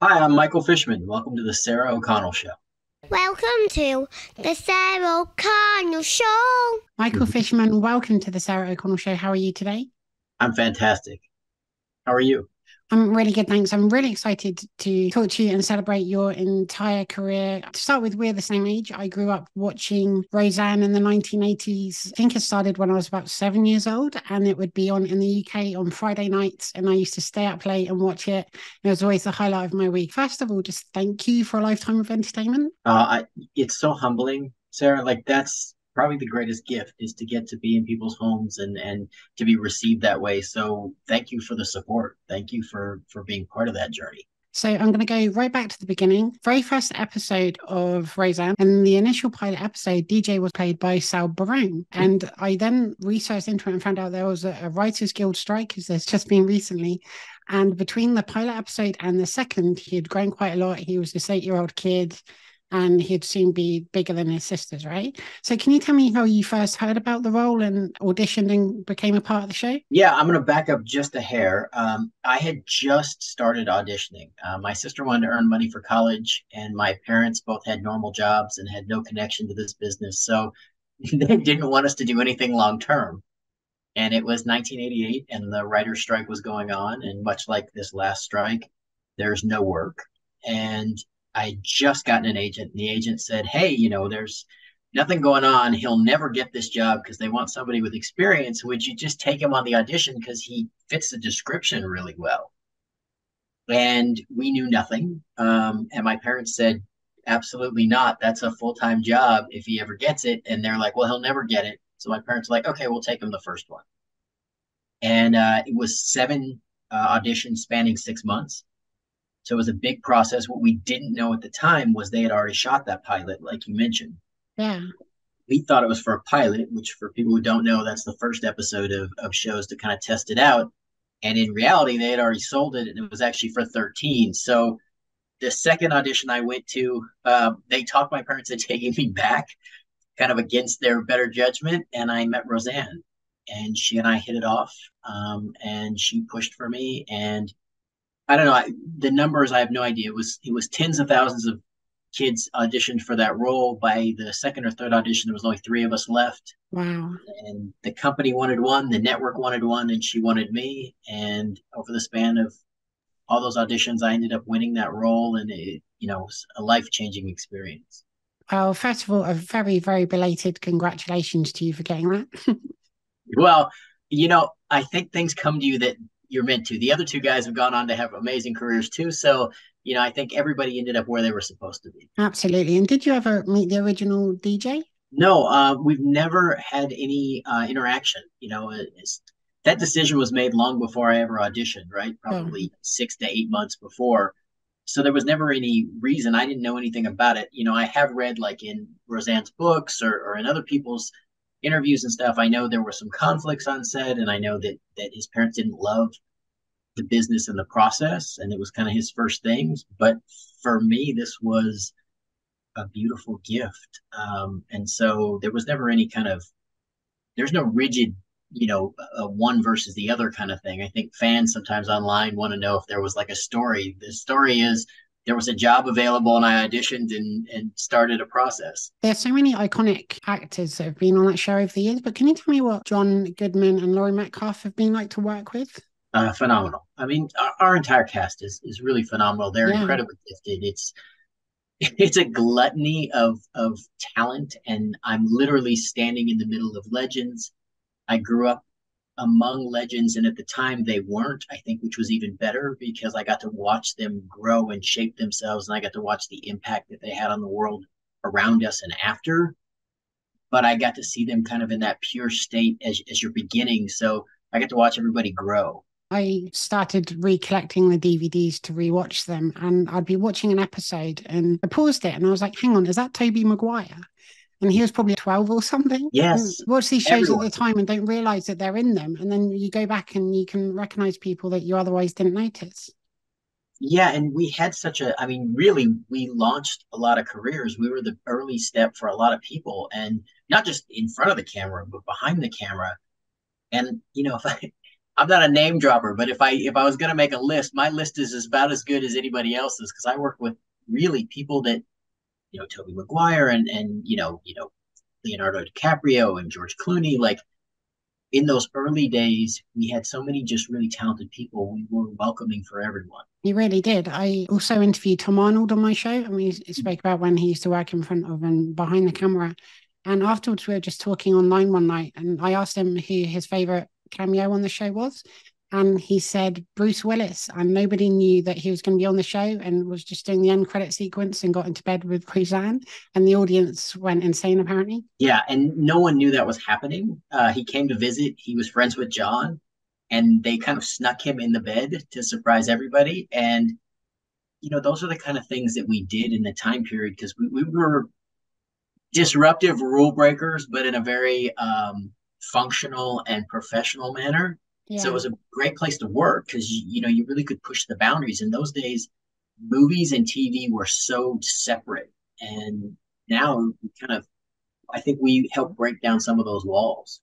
Hi, I'm Michael Fishman. Welcome to the Sarah O'Connell Show. Welcome to the Sarah O'Connell Show. Michael mhm. Fishman, welcome to the Sarah O'Connell Show. How are you today? I'm fantastic. How are you? I'm really good, thanks. I'm really excited to talk to you and celebrate your entire career. To start with, we're the same age. I grew up watching Roseanne in the 1980s. I think it started when I was about seven years old, and it would be on in the UK on Friday nights. And I used to stay up late and watch it. It was always the highlight of my week. First of all, just thank you for a lifetime of entertainment. Uh, I, it's so humbling, Sarah. Like, that's probably the greatest gift is to get to be in people's homes and and to be received that way so thank you for the support thank you for for being part of that journey so I'm going to go right back to the beginning. Very first episode of Roseanne, and the initial pilot episode, DJ was played by Sal Barone. And I then researched into it and found out there was a, a Writers Guild strike, because there's just been recently. And between the pilot episode and the second, he had grown quite a lot. He was this eight-year-old kid and he'd soon be bigger than his sisters, right? So, can you tell me how you first heard about the role and auditioned and became a part of the show? Yeah, I'm going to back up just a hair. Um, I had just started auditioning. Uh, my sister wanted to earn money for college, and my parents both had normal jobs and had no connection to this business. So, they didn't want us to do anything long term. And it was 1988, and the writer's strike was going on. And much like this last strike, there's no work. And I just gotten an agent, and the agent said, "Hey, you know, there's nothing going on. He'll never get this job because they want somebody with experience. Would you just take him on the audition because he fits the description really well?" And we knew nothing. Um, and my parents said, "Absolutely not. That's a full time job if he ever gets it." And they're like, "Well, he'll never get it." So my parents were like, "Okay, we'll take him the first one." And uh, it was seven uh, auditions spanning six months so it was a big process. What we didn't know at the time was they had already shot that pilot, like you mentioned. Yeah. We thought it was for a pilot, which for people who don't know, that's the first episode of, of shows to kind of test it out. And in reality, they had already sold it and it was actually for 13. So the second audition I went to, uh, they talked my parents into taking me back, kind of against their better judgment. And I met Roseanne and she and I hit it off. Um, and she pushed for me and I don't know I, the numbers. I have no idea. It was it was tens of thousands of kids auditioned for that role. By the second or third audition, there was only three of us left. Wow! And the company wanted one, the network wanted one, and she wanted me. And over the span of all those auditions, I ended up winning that role, and it you know was a life changing experience. Well, first of all, a very very belated congratulations to you for getting that. well, you know, I think things come to you that you're meant to. The other two guys have gone on to have amazing careers too. So, you know, I think everybody ended up where they were supposed to be. Absolutely. And did you ever meet the original DJ? No, uh, we've never had any uh, interaction. You know, that decision was made long before I ever auditioned, right? Probably oh. six to eight months before. So there was never any reason. I didn't know anything about it. You know, I have read like in Roseanne's books or, or in other people's interviews and stuff, I know there were some conflicts on set, and I know that that his parents didn't love the business and the process, and it was kind of his first things. But for me, this was a beautiful gift, um, and so there was never any kind of there's no rigid you know one versus the other kind of thing. I think fans sometimes online want to know if there was like a story. The story is there was a job available and I auditioned and, and started a process. There's so many iconic actors that have been on that show over the years, but can you tell me what John Goodman and Laurie Metcalf have been like to work with? Uh, phenomenal. I mean, our, our, entire cast is is really phenomenal. They're yeah. incredibly gifted. It's it's a gluttony of of talent, and I'm literally standing in the middle of legends. I grew up among legends and at the time they weren't i think which was even better because i got to watch them grow and shape themselves and i got to watch the impact that they had on the world around us and after but i got to see them kind of in that pure state as, as you're beginning so i got to watch everybody grow I started recollecting the DVDs to rewatch them, and I'd be watching an episode and I paused it and I was like, hang on, is that Tobey Maguire? And he was probably 12 or something. Yes. Mm. Watch these shows Everyone. at the time and don't realize that they're in them. And then you go back and you can recognize people that you otherwise didn't notice. Yeah. And we had such a, I mean, really, we launched a lot of careers. We were the early step for a lot of people and not just in front of the camera, but behind the camera. And, you know, if I, I'm not a name dropper, but if I if I was gonna make a list, my list is about as good as anybody else's because I work with really people that you know Tobey Maguire and and you know you know Leonardo DiCaprio and George Clooney. Like in those early days, we had so many just really talented people. We were welcoming for everyone. You really did. I also interviewed Tom Arnold on my show, and we mm-hmm. spoke about when he used to work in front of and behind the camera. And afterwards, we were just talking online one night, and I asked him who his favorite cameo on the show was. And he said Bruce Willis, and nobody knew that he was going to be on the show and was just doing the end credit sequence and got into bed with Roseanne. And the audience went insane, apparently. Yeah, and no one knew that was happening. Uh, he came to visit, he was friends with John, and they kind of snuck him in the bed to surprise everybody. And, you know, those are the kind of things that we did in the time period because we, we were disruptive rule breakers, but in a very um, functional and professional manner. Yeah. So it was a great place to work because you, you know you really could push the boundaries. In those days, movies and TV were so separate, and now we kind of, I think we help break down some of those walls.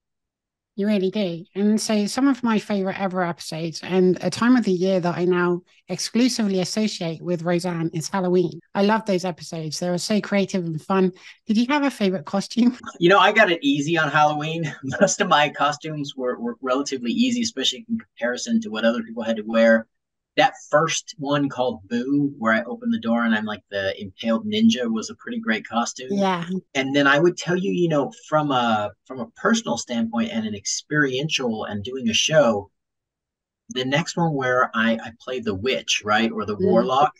You really do. And so, some of my favorite ever episodes and a time of the year that I now exclusively associate with Roseanne is Halloween. I love those episodes. They were so creative and fun. Did you have a favorite costume? You know, I got it easy on Halloween. Most of my costumes were, were relatively easy, especially in comparison to what other people had to wear that first one called Boo, where I open the door and I'm like the impaled ninja, was a pretty great costume. Yeah. And then I would tell you, you know, from a from a personal standpoint and an experiential and doing a show, the next one where I I play the witch, right, or the mm. warlock,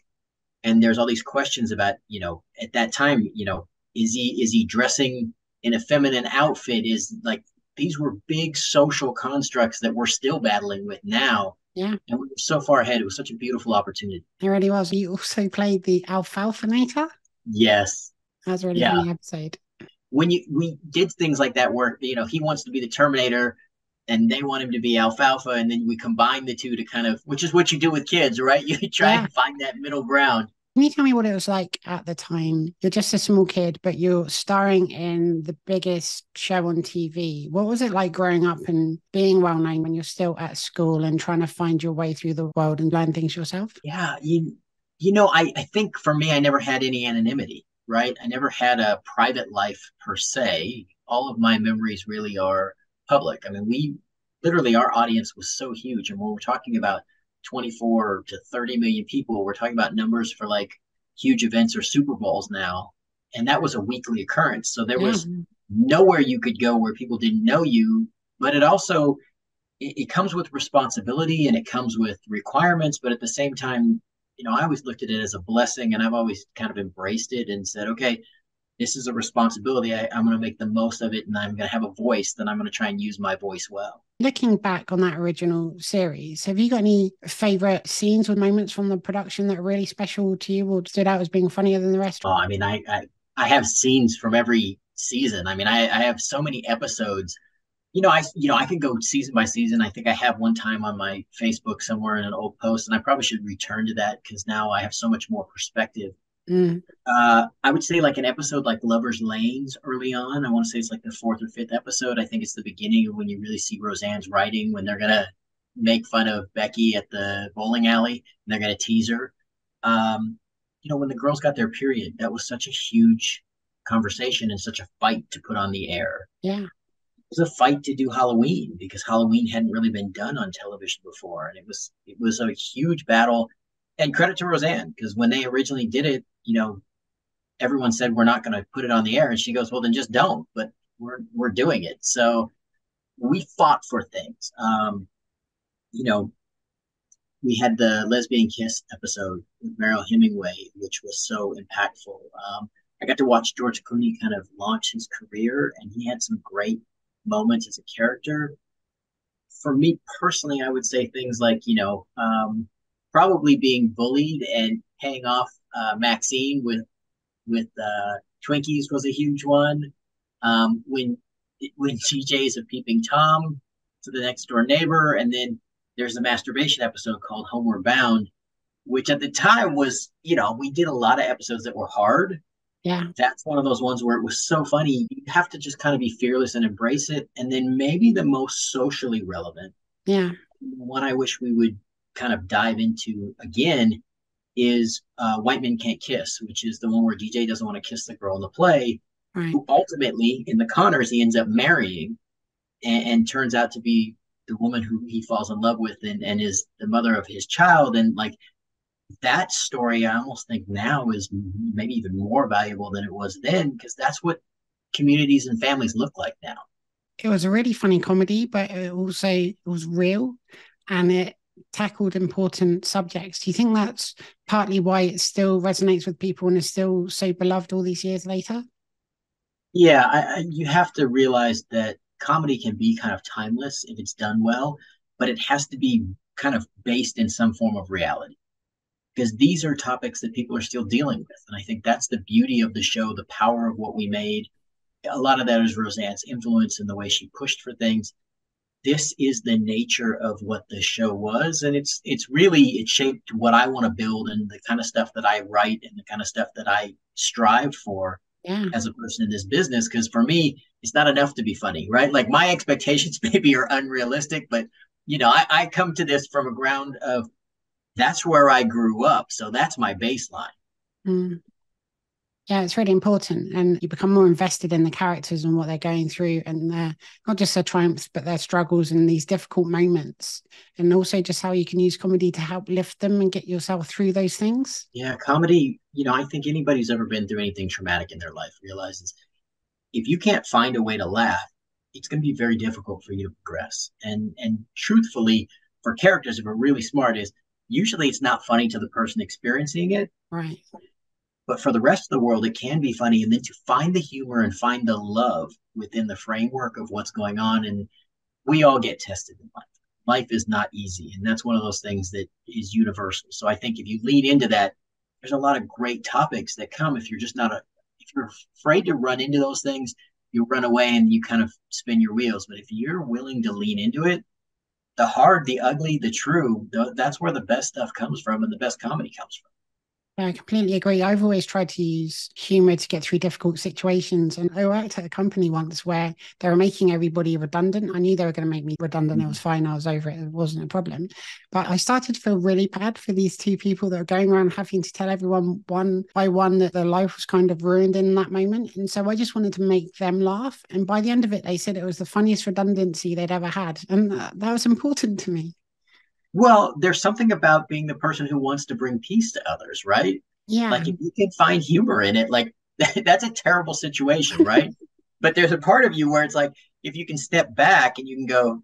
and there's all these questions about, you know, at that time, you know, is he is he dressing in a feminine outfit? Is like these were big social constructs that we're still battling with now yeah. And we were so far ahead. It was such a beautiful opportunity. It really was. You also played the Alfalfa Nator. Yes. That was a really yeah. funny episode. When you we did things like that where, you know, he wants to be the Terminator and they want him to be alfalfa and then we combine the two to kind of which is what you do with kids right you try yeah. and find that middle ground can you tell me what it was like at the time? You're just a small kid, but you're starring in the biggest show on TV. What was it like growing up and being well known when you're still at school and trying to find your way through the world and learn things yourself? Yeah, you you know, I, I think for me, I never had any anonymity, right? I never had a private life per se. All of my memories really are public. I mean, we literally our audience was so huge. And when we're talking about 24 to 30 million people. We're talking about numbers for like huge events or Super Bowls now. And that was a weekly occurrence. So there was nowhere you could go where people didn't know you. But it also it, it comes with responsibility and it comes with requirements. But at the same time, you know, I always looked at it as a blessing and I've always kind of embraced it and said, okay, this is a responsibility. I, am going to make the most of it and I'm going to have a voice, then I'm going to try and use my voice well. Looking back on that original series, have you got any favorite scenes or moments from the production that are really special to you or stood out as being funnier than the rest? Oh, I mean, I, I, I have scenes from every season. I mean, I, I have so many episodes. You know, I you know I could go season by season. I think I have one time on my Facebook somewhere in an old post, and I probably should return to that because now I have so much more perspective Mm. Uh, I would say like an episode like Lover's Lanes early on. I want to say it's like the fourth or fifth episode. I think it's the beginning of when you really see Roseanne's writing when they're gonna make fun of Becky at the bowling alley and they're gonna tease her. Um, you know, when the girls got their period, that was such a huge conversation and such a fight to put on the air. Yeah. It was a fight to do Halloween because Halloween hadn't really been done on television before. And it was it was a huge battle and credit to Roseanne because when they originally did it, you know, everyone said we're not going to put it on the air, and she goes, "Well, then just don't." But we're we're doing it, so we fought for things. Um, you know, we had the lesbian kiss episode with Mariel Hemingway, which was so impactful. Um, I got to watch George Clooney kind of launch his career, and he had some great moments as a character. For me personally, I would say things like, you know, um, probably being bullied and paying off uh, Maxine with with uh, Twinkies was a huge one. Um, when when DJ is a peeping tom to the next door neighbor, and then there's a masturbation episode called Homeward Bound, which at the time was you know we did a lot of episodes that were hard. Yeah, that's one of those ones where it was so funny. You have to just kind of be fearless and embrace it, and then maybe the most socially relevant. Yeah, one I wish we would kind of dive into again is uh, White Men Can't Kiss, which is the one where DJ doesn't want to kiss the girl in the play, right. who ultimately, in the Conners, he ends up marrying and, and, turns out to be the woman who he falls in love with and, and is the mother of his child. And like that story, I almost think now is maybe even more valuable than it was then because that's what communities and families look like now. It was a really funny comedy, but it also it was real and it tackled important subjects. Do you think that's partly why it still resonates with people and is still so beloved all these years later? Yeah, I, I, you have to realize that comedy can be kind of timeless if it's done well, but it has to be kind of based in some form of reality because these are topics that people are still dealing with. And I think that's the beauty of the show, the power of what we made. A lot of that is Roseanne's influence and the way she pushed for things this is the nature of what the show was and it's it's really it shaped what i want to build and the kind of stuff that i write and the kind of stuff that i strive for yeah. as a person in this business because for me it's not enough to be funny right like my expectations maybe are unrealistic but you know i, I come to this from a ground of that's where i grew up so that's my baseline mm. Yeah, it's really important. And you become more invested in the characters and what they're going through and their not just their triumphs, but their struggles and these difficult moments. And also just how you can use comedy to help lift them and get yourself through those things. Yeah, comedy, you know, I think anybody who's ever been through anything traumatic in their life realizes if you can't find a way to laugh, it's going to be very difficult for you to progress. And and truthfully, for characters, if we're really smart, is usually it's not funny to the person experiencing it. Right but for the rest of the world, it can be funny. And then to find the humor and find the love within the framework of what's going on. And we all get tested in life. Life is not easy. And that's one of those things that is universal. So I think if you lean into that, there's a lot of great topics that come if you're just not a, if you're afraid to run into those things, you run away and you kind of spin your wheels. But if you're willing to lean into it, the hard, the ugly, the true, the, that's where the best stuff comes from and the best comedy comes from. I completely agree. I've always tried to use humor to get through difficult situations. And I worked at a company once where they were making everybody redundant. I knew they were going to make me redundant. It mm-hmm. was fine. I was over it. It wasn't a problem. But I started to feel really bad for these two people that were going around having to tell everyone one by one that their life was kind of ruined in that moment. And so I just wanted to make them laugh. And by the end of it, they said it was the funniest redundancy they'd ever had. And uh, that was important to me. Well, there's something about being the person who wants to bring peace to others, right? Yeah. Like if you can find humor in it, like that's a terrible situation, right? but there's a part of you where it's like if you can step back and you can go,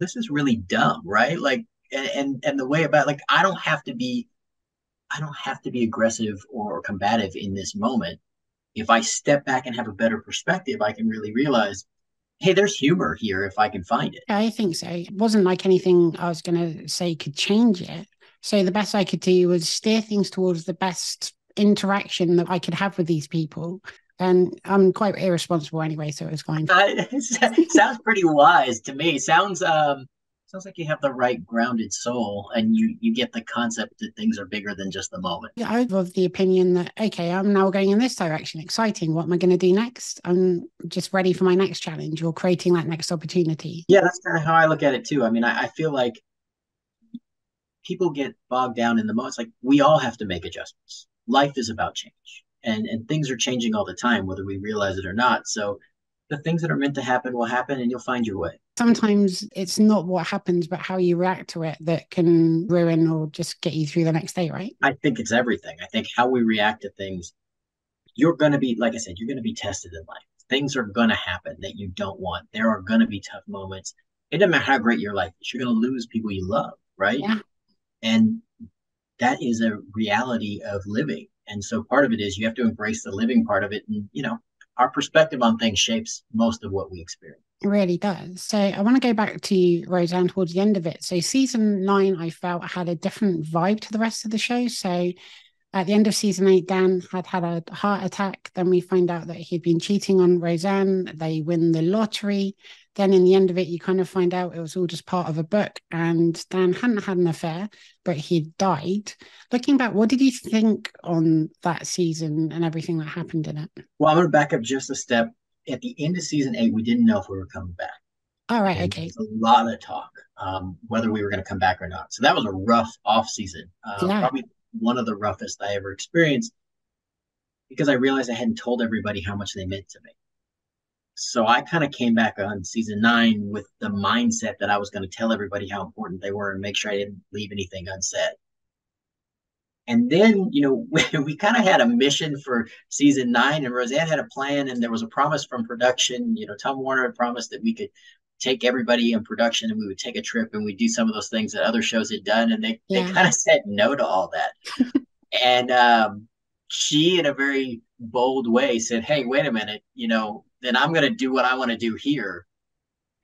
this is really dumb, right? Like and and, and the way about like I don't have to be I don't have to be aggressive or combative in this moment. If I step back and have a better perspective, I can really realize hey, there's humor here if I can find it. I think so. It wasn't like anything I was going to say could change it. So the best I could do was steer things towards the best interaction that I could have with these people. And I'm quite irresponsible anyway, so it was fine. Uh, sounds pretty wise to me. Sounds um sounds like you have the right grounded soul and you you get the concept that things are bigger than just the moment. Yeah i'm of the opinion that okay i'm now going in this direction exciting what am i going to do next? I'm just ready for my next challenge or creating that next opportunity. Yeah that's kind of how i look at it too. I mean i, I feel like people get bogged down in the most like we all have to make adjustments. Life is about change and and things are changing all the time whether we realize it or not. So the things that are meant to happen will happen and you'll find your way. Sometimes it's not what happens, but how you react to it that can ruin or just get you through the next day, right? I think it's everything. I think how we react to things, you're going to be, like I said, you're going to be tested in life. Things are going to happen that you don't want. There are going to be tough moments. It doesn't matter how great your life is, you're going to lose people you love, right? Yeah. And that is a reality of living. And so part of it is you have to embrace the living part of it and, you know, our perspective on things shapes most of what we experience. Really does. So I want to go back to Roseanne towards the end of it. So season nine, I felt had a different vibe to the rest of the show. So at the end of season eight, Dan had had a heart attack. Then we find out that he'd been cheating on Roseanne. They win the lottery. Then in the end of it, you kind of find out it was all just part of a book and Dan hadn't had an affair, but he'd died. Looking back, what did you think on that season and everything that happened in it? Well, I'm going to back up just a step. At the end of season eight, we didn't know if we were coming back. All right, And okay. a lot of talk um, whether we were going to come back or not. So that was a rough off season, uh, Yeah. probably one of the roughest I ever experienced because I realized I hadn't told everybody how much they meant to me. So I kind of came back on season nine with the mindset that I was going to tell everybody how important they were and make sure I didn't leave anything unsaid. And then, you know, we, we kind of had a mission for season nine, and Roseanne had a plan, and there was a promise from production. You know, Tom Werner had promised that we could take everybody in production and we would take a trip and we'd do some of those things that other shows had done. And they, Yeah. they kind of said no to all that. and um, she, in a very bold way, said, Hey, wait a minute, you know, then I'm going to do what I want to do here.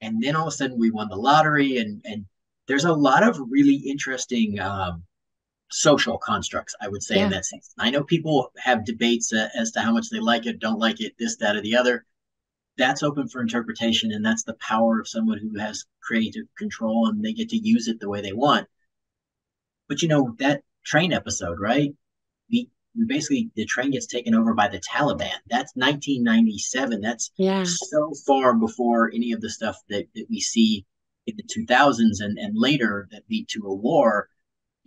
And then all of a sudden we won the lottery, and, and there's a lot of really interesting um, social constructs, I would say, in that sense. I know people have debates uh, as to how much they like it, don't like it, this, that, or the other. That's open for interpretation, and that's the power of someone who has creative control and they get to use it the way they want. But you know, that train episode, right? We, we basically, the train gets taken over by the Taliban. That's 1997. That's Yeah. so far before any of the stuff that, that we see in the 2000s and, and later that lead to a war.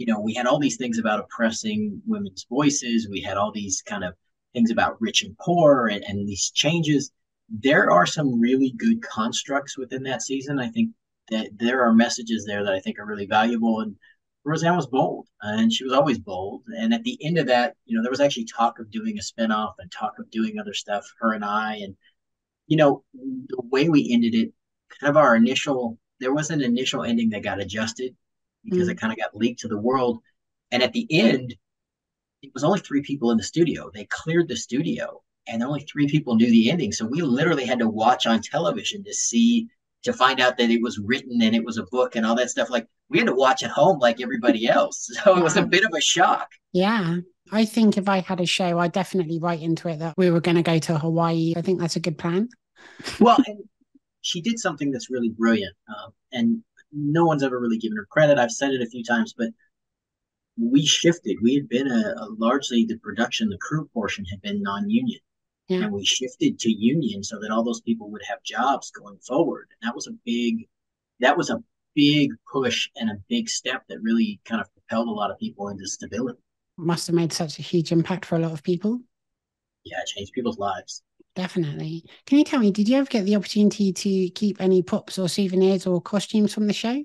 You know, we had all these things about oppressing women's voices. We had all these kind of things about rich and poor and, and these changes. There are some really good constructs within that season. I think that there are messages there that I think are really valuable. And Roseanne was bold, and she was always bold. And at the end of that, you know, there was actually talk of doing a spinoff and talk of doing other stuff, her and I. And, you know, the way we ended it, kind of our initial, there was an initial ending that got adjusted because Mm. it kind of got leaked to the world. And at the end, it was only three people in the studio. They cleared the studio, and only three people knew the ending. So we literally had to watch on television to see, to find out that it was written and it was a book and all that stuff. Like we had to watch at home like everybody else. So it was a bit of a shock. Yeah. I think if I had a show, I'd definitely write into it that we were going to go to Hawaii. I think that's a good plan. Well, and she did something that's really brilliant. Um, and no one's ever really given her credit. I've said it a few times, but we shifted. We had been a, a largely the production, the crew portion had been non-union. Yeah. And we shifted to union so that all those people would have jobs going forward. And that was a big that was a big push and a big step that really kind of propelled a lot of people into stability. Must have made such a huge impact for a lot of people. Yeah, it changed people's lives. Definitely. Can you tell me, did you ever get the opportunity to keep any props or souvenirs or costumes from the show?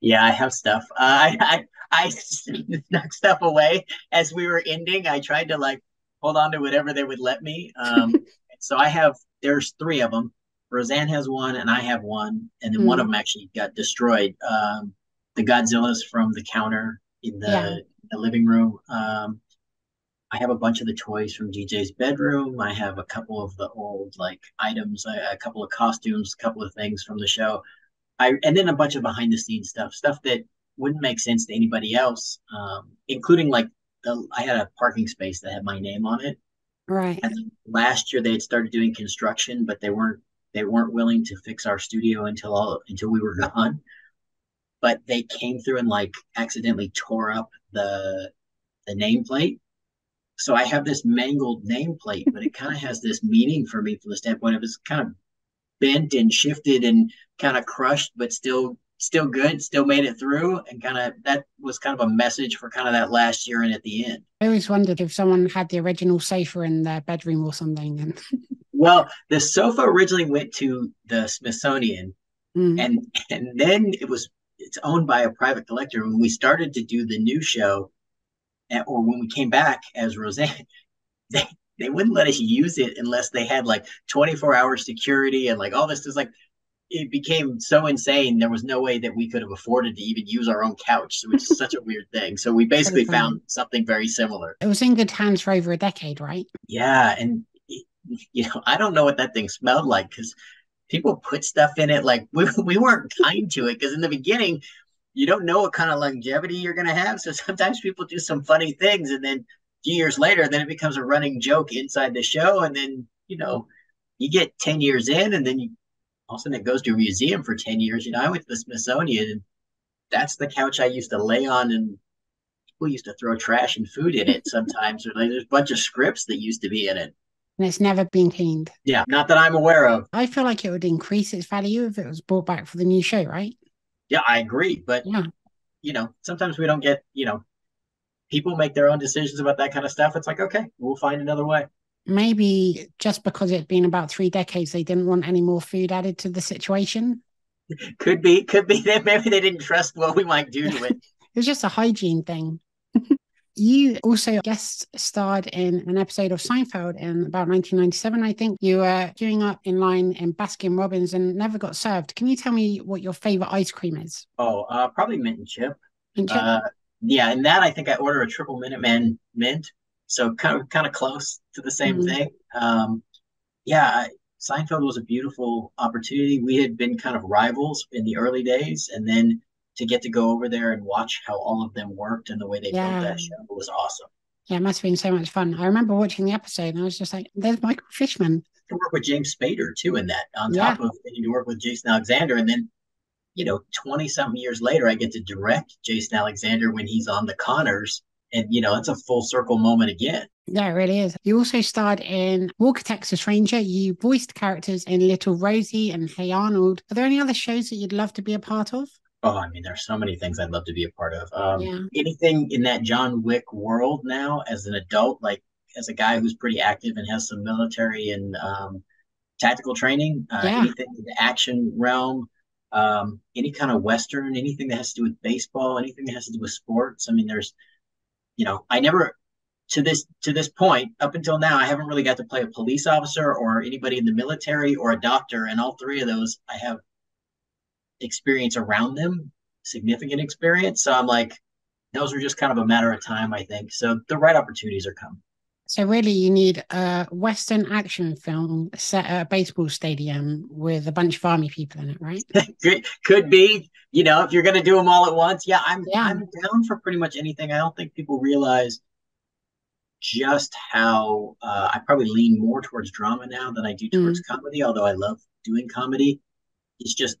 Yeah, I have stuff. Uh, I I I snuck stuff away as we were ending. I tried to like hold on to whatever they would let me. Um, so I have there's three of them. Roseanne has one, and I have one, and then one of them actually got destroyed. Um, the Godzillas from the counter in the, Yeah. the living room. Um, I have a bunch of the toys from DJ's bedroom. I have a couple of the old like items, a, a couple of costumes, a couple of things from the show. I and then a bunch of behind the scenes stuff, stuff that wouldn't make sense to anybody else, um, including like the I had a parking space that had my name on it. Right. And last year they had started doing construction, but they weren't they weren't willing to fix our studio until all until we were gone. But they came through and like accidentally tore up the the nameplate. So I have this mangled nameplate, but it kind of has this meaning for me from the standpoint of it's kind of bent and shifted and kind of crushed, but still still good, still made it through. And kind of that was kind of a message for kind of that last year and at the end. I always wondered if someone had the original sofa in their bedroom or something. And Well, the sofa originally went to the Smithsonian, Mm. and and then it was it's owned by a private collector. When we started to do the new show, or when we came back as Roseanne, they they wouldn't let us use it unless they had like 24 hour security and like all this is like it became so insane there was no way that we could have afforded to even use our own couch so it's such a weird thing. So we basically found something very similar. It was in good hands for over a decade, right? yeah, and it- you know, I don't know what that thing smelled like because people put stuff in it like we we weren't kind to it because in the beginning you don't know what kind of longevity you're gonna have. So sometimes people do some funny things, and then a few years later, then it becomes a running joke inside the show, and then you know you get ten years in, and then you all of a sudden it goes to a museum for ten years. You know, I went to the Smithsonian, and that's the couch I used to lay on and people used to throw trash and food in it sometimes or like there's a bunch of scripts that used to be in it and it's never been cleaned. Yeah, not that I'm aware of. I feel like it would increase its value if it was brought back for the new show, right? Yeah, I agree. But Yeah. you know, sometimes we don't get, you know, people make their own decisions about that kind of stuff. It's like, okay, we'll find another way. Maybe just because it'd been about three decades, they didn't want any more food added to the situation. Could be, could be that maybe they didn't trust what we might do to it. It was just a hygiene thing. You also guest starred in an episode of Seinfeld in about 1997, I think. You were queuing up in line in Baskin Robbins and never got served. Can you tell me what your favorite ice cream is? Oh, uh, probably mint and chip. And chip- Uh, yeah, and that I think I order a triple Minute Man mint, so kind of kind of close to the same Mhm. thing. Um, yeah, Seinfeld was a beautiful opportunity. We had been kind of rivals in the early days, and then to get to go over there and watch how all of them worked and the way they Yeah. built that show was awesome. yeah, it must have been so much fun. I remember watching the episode and I was just like, there's Michael Fishman. To work with James Spader too in that, on Yeah. top of getting to work with Jason Alexander, and then you know, twenty something years later, I get to direct Jason Alexander when he's on the Conners, and you know, it's a full circle moment again. Yeah, it really is. You also starred in Walker Texas Ranger. You voiced characters in Little Rosey and Hey Arnold. Are there any other shows that you'd love to be a part of? Oh, I mean, there's so many things I'd love to be a part of. Um, Yeah. Anything in that John Wick world now, as an adult, like as a guy who's pretty active and has some military and um, tactical training, uh, Yeah. anything in the action realm, um, any kind of Western, anything that has to do with baseball, anything that has to do with sports. I mean, there's, you know, I never to this to this point up until now i haven't really got to play a police officer or anybody in the military or a doctor and all three of those i have experience around them significant experience. So i'm like those are just kind of a matter of time i think. So the right opportunities are coming. So really, you need a Western action film set at a baseball stadium with a bunch of army people in it, right? could, could be. You know if you're going to do them all at once yeah i'm Yeah. i'm down for pretty much anything. I don't think people realize just how uh, i probably lean more towards drama now than i do towards comedy although i love doing comedy. It's just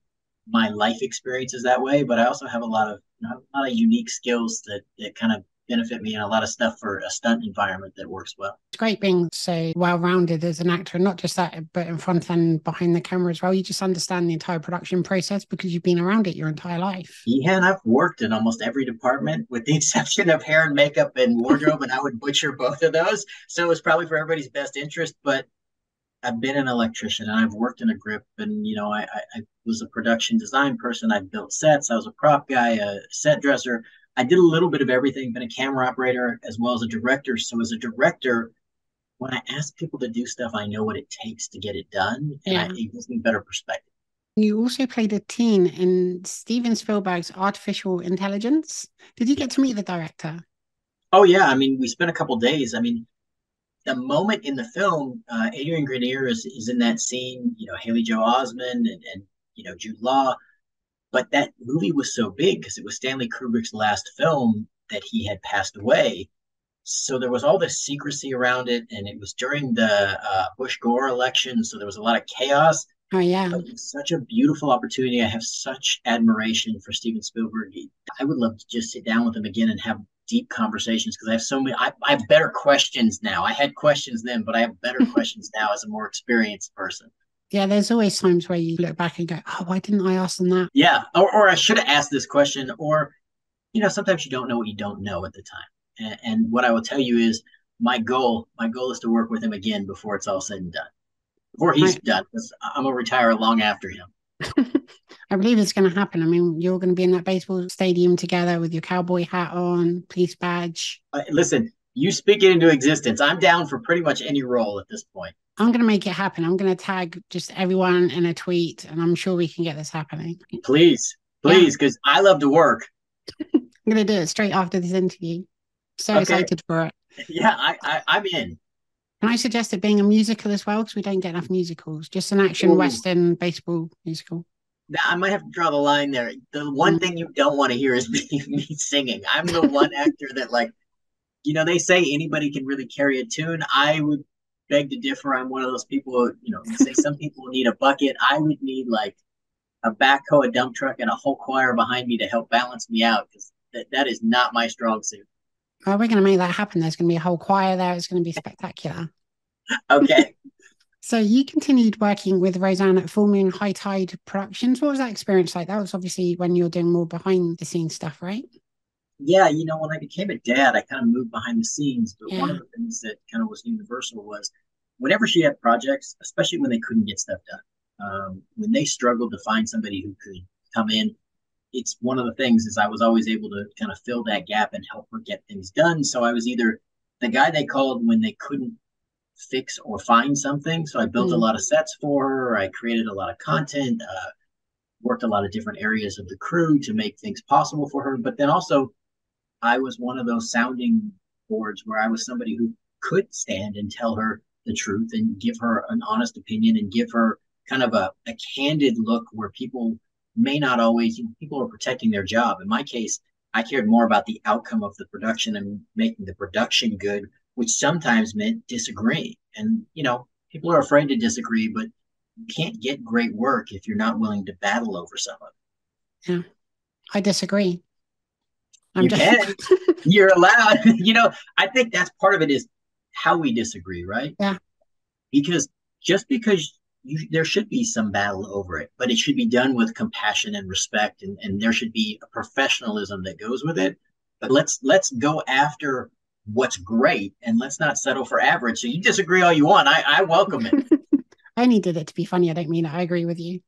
my life experiences that way but i also have a lot of you know, a lot of unique skills that that kind of benefit me and a lot of stuff for a stunt environment that works well It's great being so well rounded as an actor, not just that, but in front and behind the camera as well. You just understand the entire production process because you've been around it your entire life. Yeah, and I've worked in almost every department with the exception of hair and makeup and wardrobe, and I would butcher both of those. So it's probably for everybody's best interest. But I've been an electrician and I've worked in a grip, and you know, I, I, I was a production design person. I built sets. I was a prop guy, a set dresser. I did a little bit of everything. Been a camera operator as well as a director. So as a director, when I ask people to do stuff, I know what it takes to get it done, and I, Yeah. it gives me better perspective. You also played a teen in Steven Spielberg's Artificial Intelligence. Did you get to meet the director? Oh yeah, I mean, we spent a couple days. I mean, the moment in the film, uh, Adrian Grenier is, is in that scene. You know, Haley Joel Osment and, and you know Jude Law. But that movie was so big because it was Stanley Kubrick's last film that he had passed away. So there was all this secrecy around it, and it was during the uh, Bush Gore election, so there was a lot of chaos. Oh yeah, But it's such a beautiful opportunity. I have such admiration for Steven Spielberg. I would love to just sit down with him again and have deep conversations because I have so many. I, I have better questions now. I had questions then, but I have better questions now as a more experienced person. yeah. There's always times where you look back and go, "Oh, why didn't I ask them that?" Yeah, or, or I should have asked this question, or you know, sometimes you don't know what you don't know at the time. And, and what I will tell you is my goal. My goal is to work with him again before it's all said and done. Before he's Right. done, I'm gonna retire long after him. I believe it's going to happen. I mean, you're going to be in that baseball stadium together with your cowboy hat on, police badge. Uh, listen, you speak it into existence. I'm down for pretty much any role at this point. I'm going to make it happen. I'm going to tag just everyone in a tweet, and I'm sure we can get this happening. Please, please, because I love to work. I'm going to do it straight after this interview. So Okay. excited for it. Yeah, I, I I'm in. Can I suggest it being a musical as well? Because we don't get enough musicals. Just an action Ooh. western baseball musical. Now, I might have to draw the line there. The one Mm. thing you don't want to hear is me, me singing. I'm the one actor that, like, you know, they say anybody can really carry a tune. I would beg to differ. I'm one of those people, who, you know, say some people need a bucket. I would need, like, a backhoe, a dump truck, and a whole choir behind me to help balance me out because that, that is not my strong suit. Oh, we're going to make that happen. There's going to be a whole choir there. It's going to be spectacular. okay. So you continued working with Roseanne at Full Moon High Tide Productions. What was that experience like? That was obviously when you were doing more behind the scenes stuff, right? Yeah, you know, when I became a dad, I kind of moved behind the scenes. But yeah. one of the things that kind of was universal was whenever she had projects, especially when they couldn't get stuff done, um, when they struggled to find somebody who could come in, it's one of the things is I was always able to kind of fill that gap and help her get things done. So I was either the guy they called when they couldn't fix or find something. So I built mm. a lot of sets for her. I created a lot of content, uh, worked a lot of different areas of the crew to make things possible for her. But then also, I was one of those sounding boards where I was somebody who could stand and tell her the truth and give her an honest opinion and give her kind of a, a candid look where people may not always, you know, people are protecting their job. In my case, I cared more about the outcome of the production and making the production good which sometimes meant disagree. And, you know, people are afraid to disagree, but you can't get great work if you're not willing to battle over someone. Yeah, I disagree. I'm you just... can. you're allowed. you know, I think that's part of it is how we disagree, right? Yeah. Because just because you, there should be some battle over it, but it should be done with compassion and respect, and, and there should be a professionalism that goes with it. But let's let's go after what's great and let's not settle for average. So you disagree all you want. I, I welcome it. I needed it to be funny. I don't mean it. I agree with you.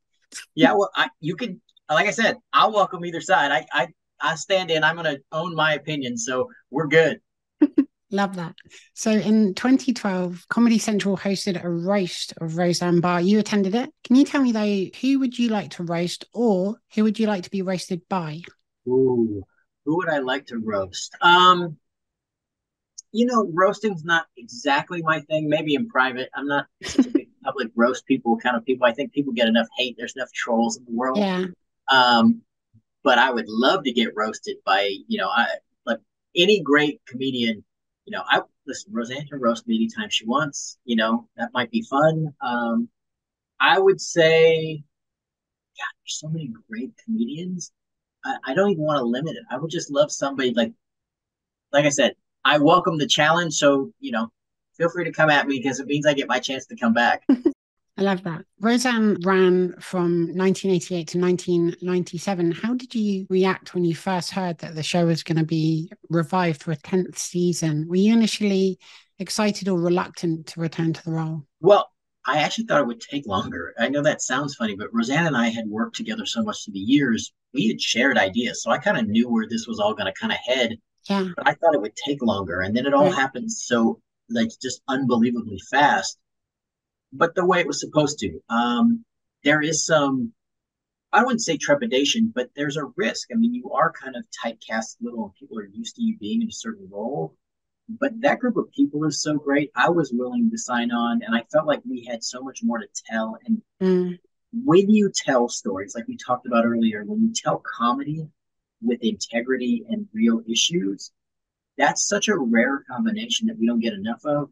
yeah, well, I, you could, like I said, I'll welcome either side. I, I, I stand in. I'm going to own my opinion, so we're good. Love that. So in 2012, Comedy Central hosted a roast of Roseanne Barr. You attended it. Can you tell me though, who would you like to roast, or who would you like to be roasted by? Ooh, who would I like to roast? Um, you know, roasting's not exactly my thing. Maybe in private, I'm not such a big public roast people kind of people. I think people get enough hate. There's enough trolls in the world. Yeah. Um, but I would love to get roasted by you know, I like any great comedian. You know, I listen. Roseanne can roast me anytime she wants. You know, that might be fun. Um, I would say, God, there's so many great comedians. I, I don't even want to limit it. I would just love somebody like, like I said, I welcome the challenge. So, you know, feel free to come at me because it means I get my chance to come back. I love that. Roseanne ran from 1988 to 1997. How did you react when you first heard that the show was going to be revived for a 10th season? Were you initially excited or reluctant to return to the role? Well, I actually thought it would take longer. I know that sounds funny, but Roseanne and I had worked together so much through the years. We had shared ideas. So I kind of knew where this was all going to kind of head. Yeah. But I thought it would take longer. And then it all happened so like just unbelievably fast. But the way it was supposed to. Um, there is some I wouldn't say trepidation, but there's a risk. I mean, you are kind of typecast little and people are used to you being in a certain role. But that group of people is so great. I was willing to sign on and I felt like we had so much more to tell. And mm. when you tell stories, like we talked about earlier, when you tell comedy, with integrity and real issues, that's such a rare combination that we don't get enough of.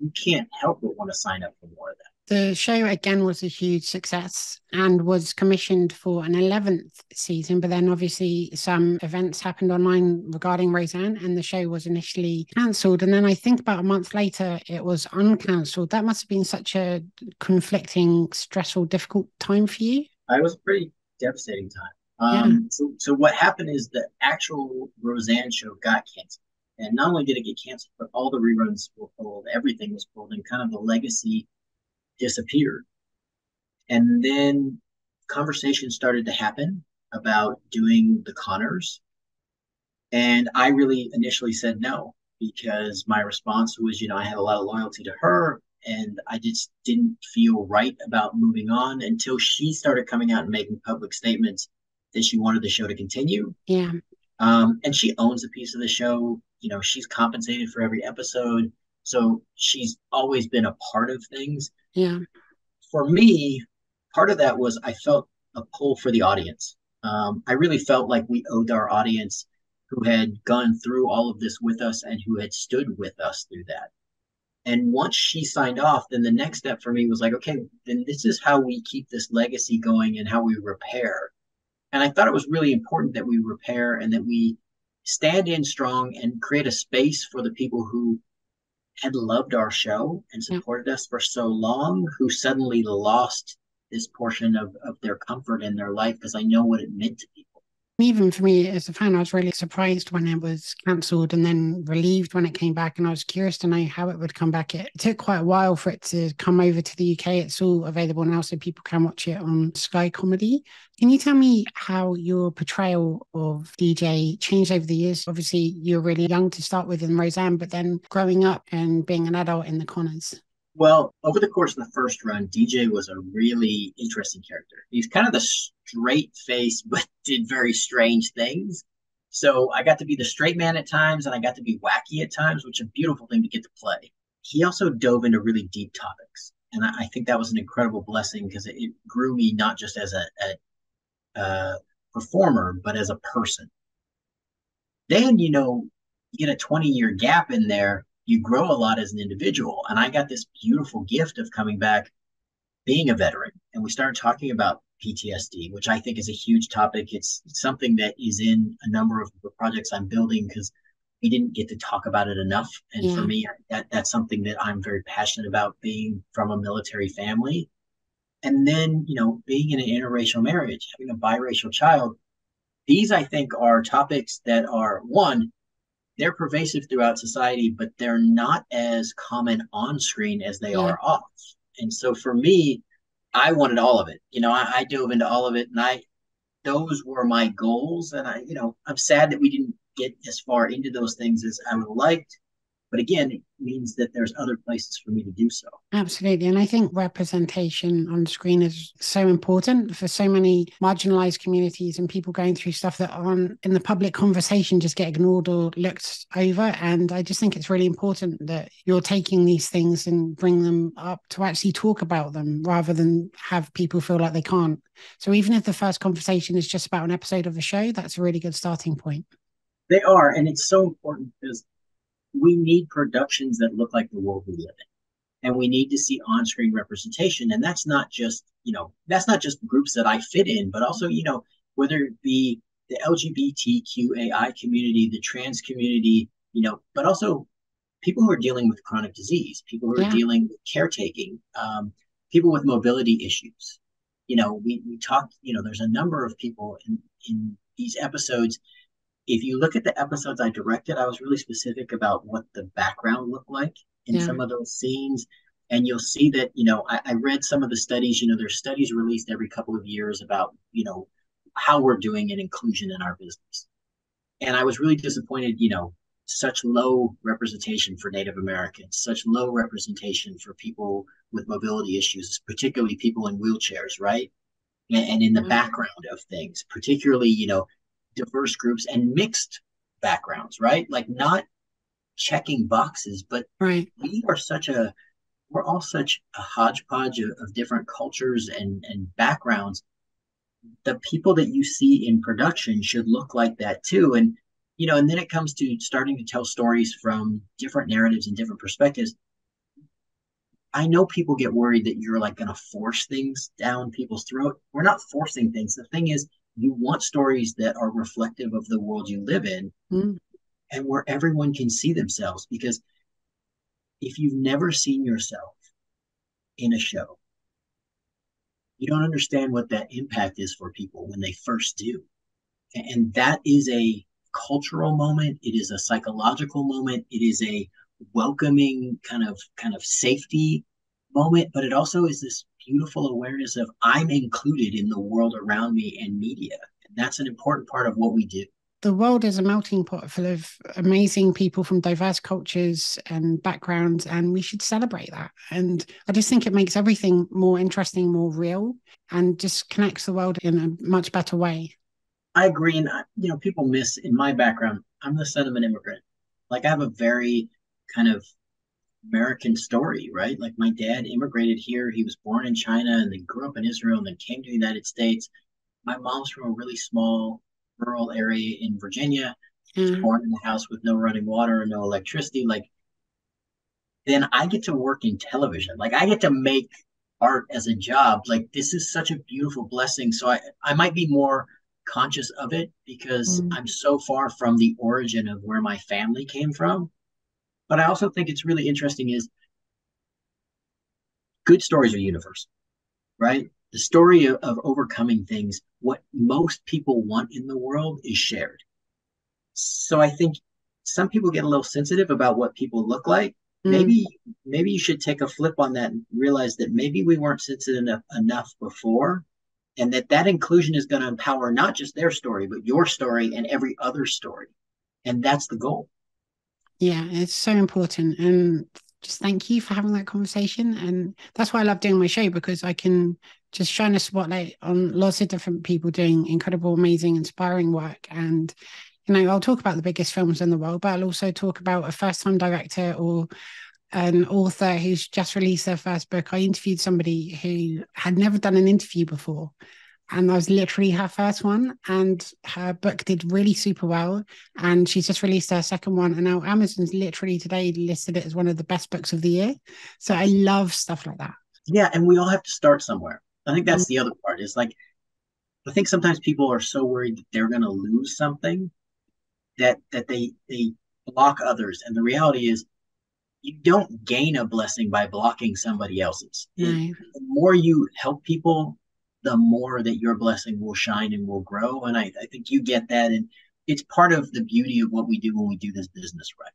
You can't help but want to sign up for more of that. The show again was a huge success and was commissioned for an 11th season, but then obviously some events happened online regarding Roseanne and the show was initially cancelled. And then I think about a month later it was uncancelled. That must have been such a conflicting, stressful, difficult time for you. It was a pretty devastating time. Um, yeah. so, so what happened is the actual Roseanne show got canceled. And not only did it get canceled, but all the reruns were pulled, everything was pulled, and kind of the legacy disappeared. And then conversations started to happen about doing the Conners. And I really initially said no because my response was, you know, I had a lot of loyalty to her and I just didn't feel right about moving on until she started coming out and making public statements that she wanted the show to continue. Yeah. Um, and she owns a piece of the show. You know, she's compensated for every episode. So she's always been a part of things. Yeah. For me, part of that was I felt a pull for the audience. Um, I really felt like we owed our audience who had gone through all of this with us and who had stood with us through that. And once she signed off, then the next step for me was like, okay, then this is how we keep this legacy going and how we repair. And I thought it was really important that we repair and that we stand in strong and create a space for the people who had loved our show and supported yeah. us for so long who suddenly lost this portion of, of their comfort in their life because I know what it meant to people even for me as a fan, I was really surprised when it was cancelled and then relieved when it came back. And I was curious to know how it would come back. It took quite a while for it to come over to the UK. It's all available now, so people can watch it on Sky Comedy. Can you tell me how your portrayal of DJ changed over the years? Obviously, you're really young to start with in Roseanne, but then growing up and being an adult in the Conners. Well, over the course of the first run, DJ was a really interesting character. He's kind of the straight face, but did very strange things. So I got to be the straight man at times, and I got to be wacky at times, which is a beautiful thing to get to play. He also dove into really deep topics, and I, I think that was an incredible blessing because it, it, grew me not just as a, a, a performer, but as a person. Then you know, you get a twenty year gap in there you grow a lot as an individual. And I got this beautiful gift of coming back being a veteran. And we started talking about PTSD, which I think is a huge topic. It's something that is in a number of the projects I'm building because we didn't get to talk about it enough. And yeah. for me, that that's something that I'm very passionate about being from a military family. And then, you know, being in an interracial marriage, having a biracial child, these I think are topics that are one, they're pervasive throughout society, but they're not as common on screen as they yeah. are off. And so for me, I wanted all of it. You know, I, I dove into all of it, and I those were my goals. And I, you know, I'm sad that we didn't get as far into those things as I would have liked. But again, it means that there's other places for me to do so. Absolutely. And I think representation on screen is so important for so many marginalized communities and people going through stuff that aren't in the public conversation just get ignored or looked over. And I just think it's really important that you're taking these things and bring them up to actually talk about them rather than have people feel like they can't. So even if the first conversation is just about an episode of a show, that's a really good starting point. They are. And it's so important because we need productions that look like the world we live in. And we need to see on-screen representation. And that's not just you know that's not just groups that i fit in but also you know whether it be the lgbtqai community the trans community you know but also people who are dealing with chronic disease people who are yeah. dealing with caretaking um, people with mobility issues. You know we, we talked you know there's a number of people in in these episodes if you look at the episodes I directed, I was really specific about what the background looked like in yeah. some of those scenes. And you'll see that, you know, I, I read some of the studies, you know, there's studies released every couple of years about, you know, how we're doing in inclusion in our business. And I was really disappointed, you know, such low representation for Native Americans, such low representation for people with mobility issues, particularly people in wheelchairs, right? And, and in the mm-hmm. background of things, particularly, you know, diverse groups and mixed backgrounds, right? Like not checking boxes, but right. we are such a we're all such a hodgepodge of, of different cultures and, and backgrounds. The people that you see in production should look like that too. And you know, and then it comes to starting to tell stories from different narratives and different perspectives. I know people get worried that you're like going to force things down people's throat. We're not forcing things. The thing is, you want stories that are reflective of the world you live in mm. and where everyone can see themselves because if you've never seen yourself in a show you don't understand what that impact is for people when they first do. And that is a cultural moment. It is a psychological moment. It is a welcoming kind of kind of safety moment but it also is this beautiful awareness of I'm included in the world around me and media. And that's an important part of what we do. The world is a melting pot full of amazing people from diverse cultures and backgrounds, and we should celebrate that. And I just think it makes everything more interesting, more real, and just connects the world in a much better way. I agree. And, uh, you know, people miss in my background, I'm the son of an immigrant. Like, I have a very kind of American story, right? Like my dad immigrated here. He was born in China and then grew up in Israel and then came to the United States. My mom's from a really small rural area in Virginia. Mm-hmm. born in a house with no running water and no electricity. Like, then I get to work in television. Like, I get to make art as a job. Like, this is such a beautiful blessing. So I, I might be more conscious of it because mm-hmm. I'm so far from the origin of where my family came from but I also think it's really interesting is good stories are universal, right? The story of, of overcoming things, what most people want in the world is shared. So I think some people get a little sensitive about what people look like. Mm. Maybe maybe you should take a flip on that and realize that maybe we weren't sensitive enough, enough before and that that inclusion is going to empower not just their story but your story and every other story and that's the goal yeah it's so important and just thank you for having that conversation and that's why i love doing my show because i can just shine a spotlight on lots of different people doing incredible amazing inspiring work and you know i'll talk about the biggest films in the world but i'll also talk about a first time director or an author who's just released their first book. I interviewed somebody who had never done an interview before. And that was literally her first one, and her book did really super well. And she's just released her second one, and now Amazon's literally today listed it as one of the best books of the year. So I love stuff like that. Yeah, and we all have to start somewhere. I think that's mm. the other part. Is like, I think sometimes people are so worried that they're going to lose something that that they they block others, and the reality is you don't gain a blessing by blocking somebody else's. Right. The more you help people, the more that your blessing will shine and will grow. And I, I think you get that. And it's part of the beauty of what we do when we do this business right.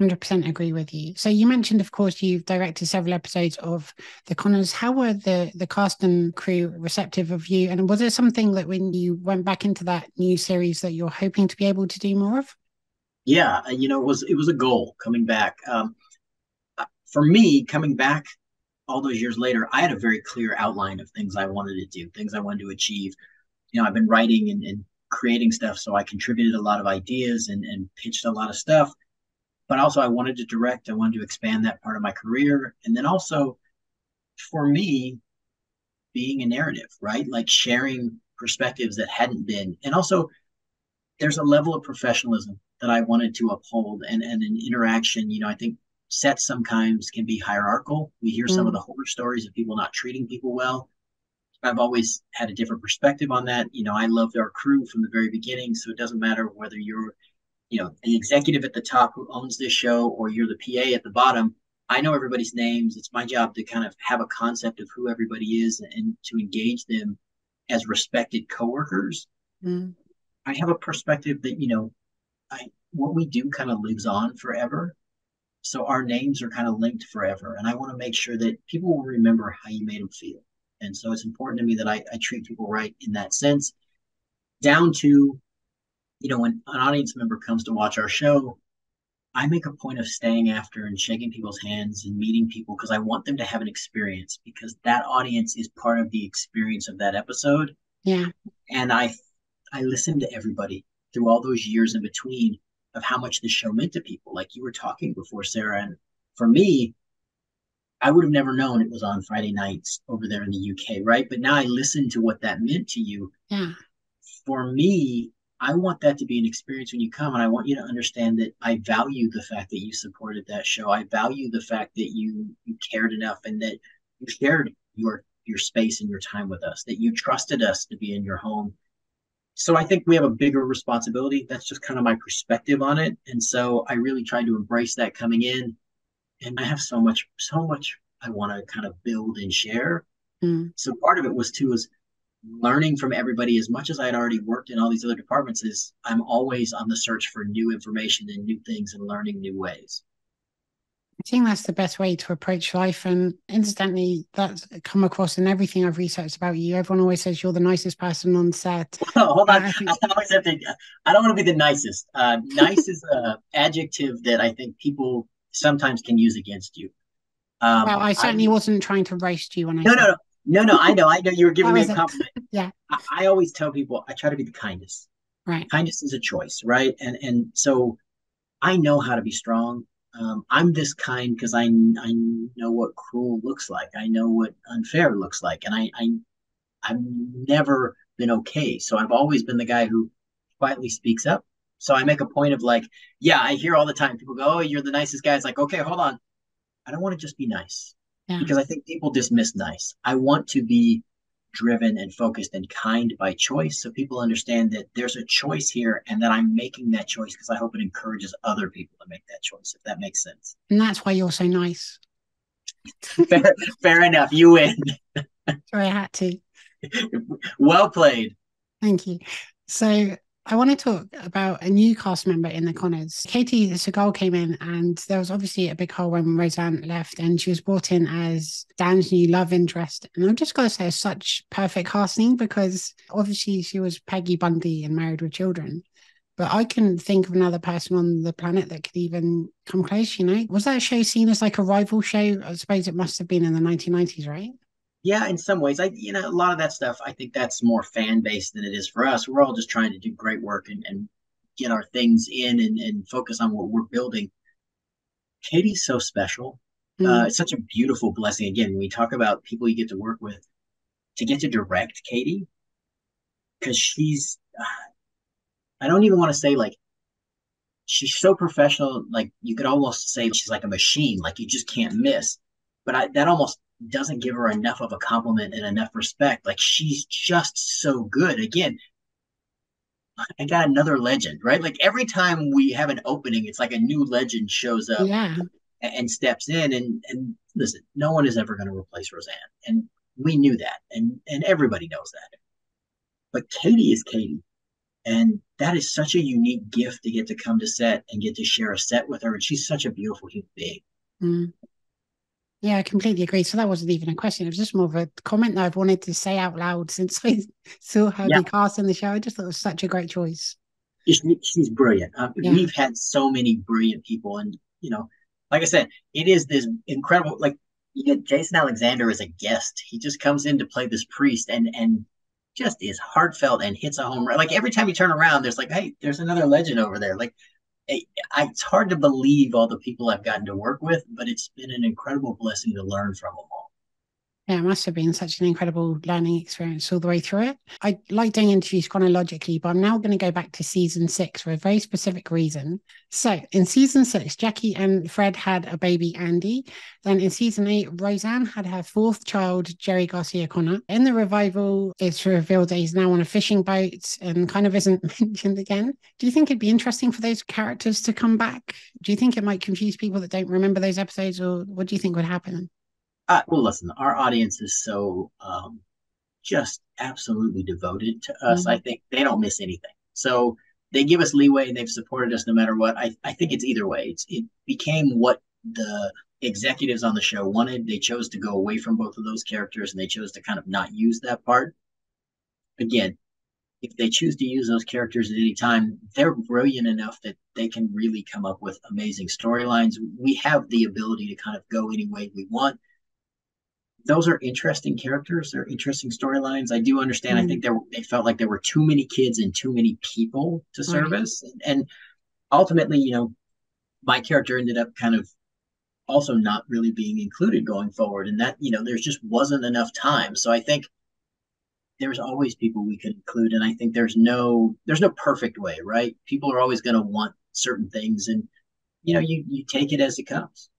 100% agree with you. So you mentioned, of course, you've directed several episodes of The Conners. How were the the cast and crew receptive of you? And was there something that when you went back into that new series that you're hoping to be able to do more of? yeah, you know, it was it was a goal coming back. Um, uh, for me, coming back all those years later, I had a very clear outline of things I wanted to do, things I wanted to achieve. You know, I've been writing and, and creating stuff, so I contributed a lot of ideas and, and pitched a lot of stuff. But also, I wanted to direct. I wanted to expand that part of my career, and then also, for me, being a narrative, right? Like sharing perspectives that hadn't been, and also there's a level of professionalism that I wanted to uphold and, and an interaction. You know, I think sets sometimes can be hierarchical. We hear mm. some of mm. the horror stories of people not treating people well. I've always had a different perspective on that. You know, I loved our crew from the very beginning, so it doesn't matter whether you're, you know, the executive at the top who owns this show or you're the PA at the bottom. I know everybody's names. It's my job to kind of have a concept of who everybody is and to engage them as respected coworkers. Mm. I have a perspective that, you know, I what we do kind of lives on forever. So our names are kind of linked forever. And I want to make sure that people will remember how you made them feel. And so it's important to me that I, I treat people right in that sense, down to, you know, when an audience member comes to watch our show, I make a point of staying after and shaking people's hands and meeting people because I want them to have an experience because that audience is part of the experience of that episode. Yeah. And I I listen to everybody through all those years in between of how much the show meant to people. Like you were talking before, Sarah. And for me, I would have never known it was on Friday nights over there in the UK, right? But now I listen to what that meant to you. Yeah. For me, I want that to be an experience when you come, and I want you to understand that I value the fact that you supported that show. I value the fact that you you cared enough and that you shared your your space and your time with us, that you trusted us to be in your home so I think we have a bigger responsibility. That's just kind of my perspective on it. And so I really tried to embrace that coming in. And I have so much, so much I want to kind of build and share. Mm. So part of it was too was learning from everybody as much as I had already worked in all these other departments is I'm always on the search for new information and new things and learning new ways. I think that's the best way to approach life. And incidentally, that's come across in everything I've researched about you. Everyone always says you're the nicest person on set. Hold on. I, think... I, always have to, I don't want to be the nicest. Uh, nice is an adjective that I think people sometimes can use against you. Um, well, I certainly I, wasn't trying to roast you when I no, no, no, no, no. I know, I know. You were giving me a compliment. yeah. I, I always tell people I try to be the kindest. Right. Kindness is a choice, right? And and so I know how to be strong um, I'm this kind because I I know what cruel looks like. I know what unfair looks like, and I, I I've never been okay. So I've always been the guy who quietly speaks up. So I make a point of like, yeah, I hear all the time people go, "Oh, you're the nicest guy." It's like, okay, hold on, I don't want to just be nice yeah. because I think people dismiss nice. I want to be driven and focused and kind by choice. So people understand that there's a choice here and that I'm making that choice because I hope it encourages other people to make that choice, if that makes sense. And that's why you're so nice. fair, fair enough. You win. Sorry, I had to. well played. Thank you. So I want to talk about a new cast member in the Conners. Katey Sagal came in, and there was obviously a big hole when Roseanne left, and she was brought in as Dan's new love interest. And I've just got to say, such perfect casting because obviously she was Peggy Bundy and Married with Children. But I couldn't think of another person on the planet that could even come close, you know? Was that show seen as like a rival show? I suppose it must have been in the 1990s, right? Yeah in some ways. I you know a lot of that stuff i think that's more fan based than it is for us. We're all just trying to do great work and, and get our things in and, and focus on what we're building. Katey's so special. Mm. uh, it's such a beautiful blessing. Again when we talk about people you get to work with to get to direct Katey, because she's uh, i don't even want to say like she's so professional like you could almost say she's like a machine like you just can't miss. But I, that almost doesn't give her enough of a compliment and enough respect. Like she's just so good. Again, I got another legend, right? Like every time we have an opening, it's like a new legend shows up yeah. and, and steps in. And and listen, no one is ever going to replace Roseanne, and we knew that, and and everybody knows that. But Katey is Katey, and that is such a unique gift to get to come to set and get to share a set with her. And she's such a beautiful human being. Mm. Yeah, I completely agree. So that wasn't even a question. It was just more of a comment that I've wanted to say out loud since I saw her yeah. be cast in the show. I just thought it was such a great choice. She's brilliant. Uh, yeah. We've had so many brilliant people, and you know, like I said, it is this incredible. Like you get Jason Alexander as a guest. He just comes in to play this priest, and and just is heartfelt and hits a home run. Like every time you turn around, there's like, hey, there's another legend over there. Like It's hard to believe all the people I've gotten to work with, but it's been an incredible blessing to learn from them all. Yeah, it must have been such an incredible learning experience all the way through it. I like doing interviews chronologically, but I'm now going to go back to season six for a very specific reason. So, in season six, Jackie and Fred had a baby, Andy. Then in season eight, Roseanne had her fourth child, Jerry Garcia Conner. In the revival, it's revealed that he's now on a fishing boat and kind of isn't mentioned again. Do you think it'd be interesting for those characters to come back? Do you think it might confuse people that don't remember those episodes, or what do you think would happen? Uh, well, listen, our audience is so um, just absolutely devoted to us. Mm-hmm. I think they don't miss anything. So they give us leeway and they've supported us no matter what. I, I think it's either way. It's, it became what the executives on the show wanted. They chose to go away from both of those characters and they chose to kind of not use that part. Again, if they choose to use those characters at any time, they're brilliant enough that they can really come up with amazing storylines. We have the ability to kind of go any way we want those are interesting characters. They're interesting storylines. I do understand. Mm-hmm. I think there they felt like there were too many kids and too many people to service, right. and ultimately, you know, my character ended up kind of also not really being included going forward, and that you know, there's just wasn't enough time. So I think there's always people we could include, and I think there's no there's no perfect way, right? People are always going to want certain things, and you know, you you take it as it comes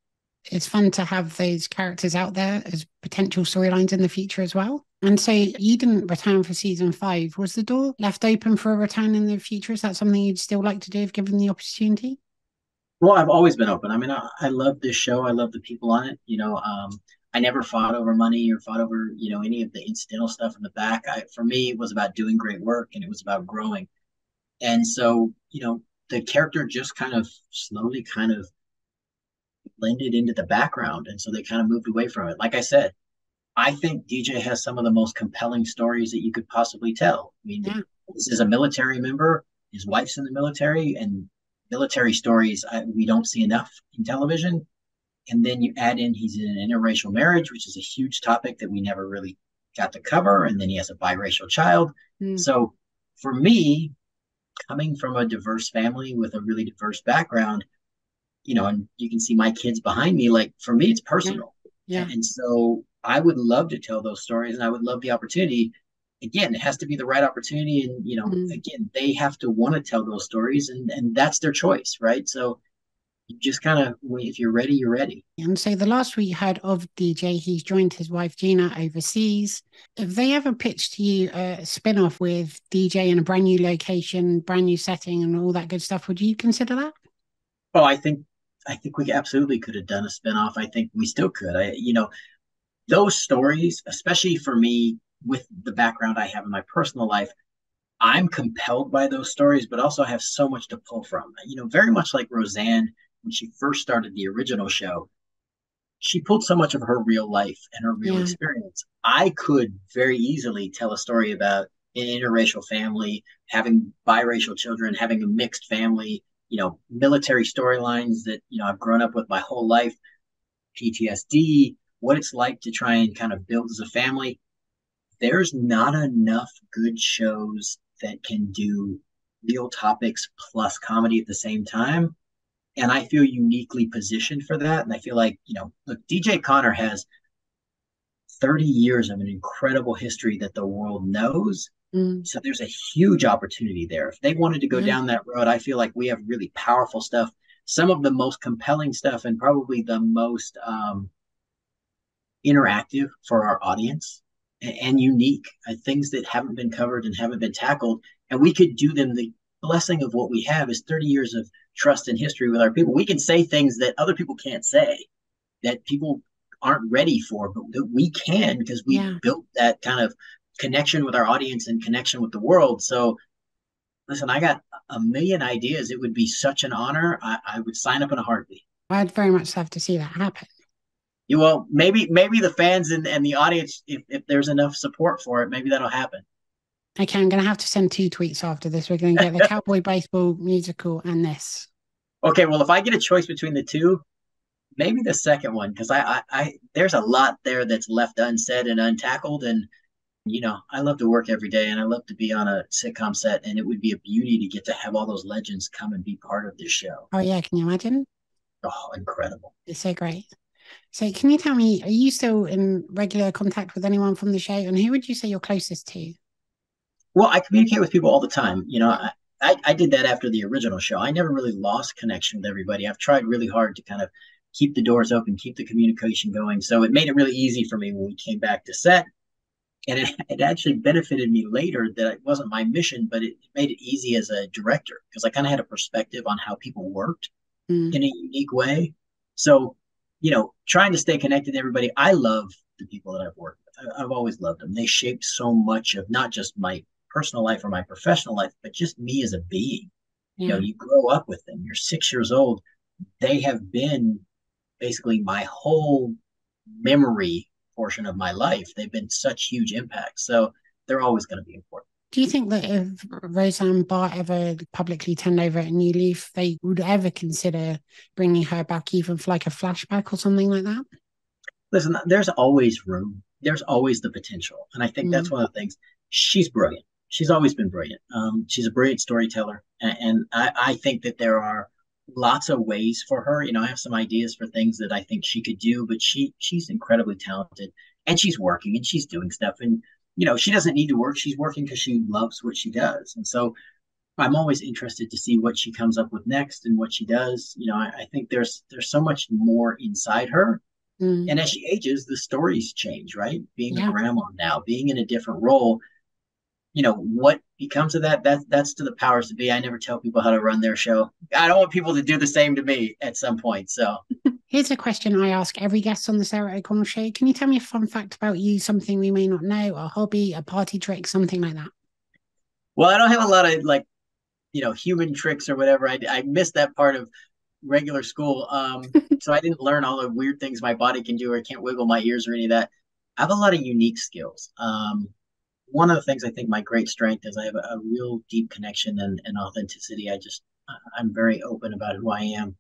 it's fun to have those characters out there as potential storylines in the future as well. And so you didn't return for season five. Was the door left open for a return in the future? Is that something you'd still like to do if given the opportunity? Well, I've always been open. I mean, I, I love this show. I love the people on it. You know, um, I never fought over money or fought over, you know, any of the incidental stuff in the back. I, for me, it was about doing great work and it was about growing. And so, you know, the character just kind of slowly kind of blended into the background. And so they kind of moved away from it. Like I said, I think DJ has some of the most compelling stories that you could possibly tell. I mean, yeah. this is a military member, his wife's in the military, and military stories I, we don't see enough in television. And then you add in he's in an interracial marriage, which is a huge topic that we never really got to cover. And then he has a biracial child. Mm. So for me, coming from a diverse family with a really diverse background, you know, and you can see my kids behind me. Like for me, it's personal. Yeah. And so I would love to tell those stories and I would love the opportunity. Again, it has to be the right opportunity. And, you know, mm-hmm. again, they have to want to tell those stories and, and that's their choice. Right. So you just kind of, if you're ready, you're ready. And so the last we heard of DJ, he's joined his wife Gina overseas. Have they ever pitched to you a spin off with DJ in a brand new location, brand new setting, and all that good stuff? Would you consider that? Oh, I think I think we absolutely could have done a spinoff. I think we still could. I, you know, those stories, especially for me with the background I have in my personal life, I'm compelled by those stories, but also I have so much to pull from. You know, very much like Roseanne when she first started the original show, she pulled so much of her real life and her real yeah. experience. I could very easily tell a story about an interracial family, having biracial children, having a mixed family, you know, military storylines that, you know, I've grown up with my whole life, PTSD, what it's like to try and kind of build as a family. There's not enough good shows that can do real topics plus comedy at the same time. And I feel uniquely positioned for that. And I feel like, you know, look, DJ Conner has 30 years of an incredible history that the world knows. Mm. So there's a huge opportunity there. If they wanted to go mm. down that road, I feel like we have really powerful stuff. Some of the most compelling stuff and probably the most um, interactive for our audience and, and unique uh, things that haven't been covered and haven't been tackled. And we could do them. The blessing of what we have is 30 years of trust and history with our people. We can say things that other people can't say, that people aren't ready for, but that we can because we yeah. built that kind of connection with our audience and connection with the world. So, listen, I got a million ideas. It would be such an honor. I, I would sign up in a heartbeat. I'd very much love to see that happen. You well, maybe maybe the fans and, and the audience, if, if there's enough support for it, maybe that'll happen. Okay, I'm going to have to send two tweets after this. We're going to get the Cowboy Baseball musical and this. Okay, well, if I get a choice between the two, maybe the second one because I, I, I, there's a lot there that's left unsaid and untackled, and you know, I love to work every day, and I love to be on a sitcom set, and it would be a beauty to get to have all those legends come and be part of this show. Oh yeah, can you imagine? Oh, incredible! It's so great. So, can you tell me, are you still in regular contact with anyone from the show, and who would you say you're closest to? Well, I communicate with people all the time. You know, I, I, I did that after the original show. I never really lost connection with everybody. I've tried really hard to kind of keep the doors open, keep the communication going. So it made it really easy for me when we came back to set. And it, it actually benefited me later that it wasn't my mission, but it made it easy as a director because I kind of had a perspective on how people worked mm. in a unique way. So, you know, trying to stay connected to everybody, I love the people that I've worked with. I, I've always loved them. They shaped so much of not just my personal life or my professional life, but just me as a being. Yeah. You know, you grow up with them. You're six years old. They have been basically my whole memory portion of my life. They've been such huge impacts. So they're always going to be important. Do you think that if Roseanne Barr ever publicly turned over a new leaf, they would ever consider bringing her back, even for like a flashback or something like that? Listen, there's always room. There's always the potential. And I think mm. that's one of the things. She's brilliant she's always been brilliant. Um, she's a brilliant storyteller, and, and I, I, think that there are lots of ways for her. You know, I have some ideas for things that I think she could do, but she she's incredibly talented, and she's working and she's doing stuff, and you know, she doesn't need to work. She's working because she loves what she does, and so. I'm always interested to see what she comes up with next and what she does. You know, I, I think there's there's so much more inside her, mm. and as she ages, the stories change. Right, being yeah. a grandma now, being in a different role, you know what becomes to that that's that's to the powers to be. I never tell people how to run their show. I don't want people to do the same to me at some point so. Here's a question i ask every guest on the sarah o'connell show. Can you tell me a fun fact about you something we may not know a hobby a party trick something like that? Well i don't have a lot of like you know human tricks or whatever. I, I missed that part of regular school um so i didn't learn all the weird things my body can do or i can't wiggle my ears or any of that. I have a lot of unique skills um one of the things I think my great strength is I have a, a real deep connection and, and, authenticity. I just I'm very open about who I am.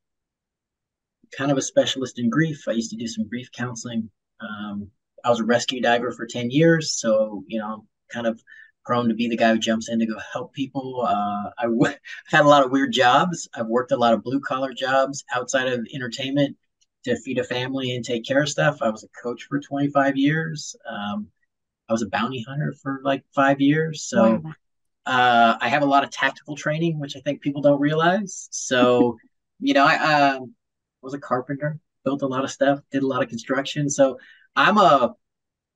Kind of a specialist in grief. I used to do some grief counseling. Um, I was a rescue diver for ten years, so you know, kind of prone to be the guy who jumps in to go help people. Uh, I w- I've had a lot of weird jobs. I've worked a lot of blue collar jobs outside of entertainment to feed a family and take care of stuff. I was a coach for 25 years. Um, I was a bounty hunter for like five years. So wow. uh, I have a lot of tactical training, which I think people don't realize. So, you know, I, um, was a carpenter, built a lot of stuff, did a lot of construction. So I'm a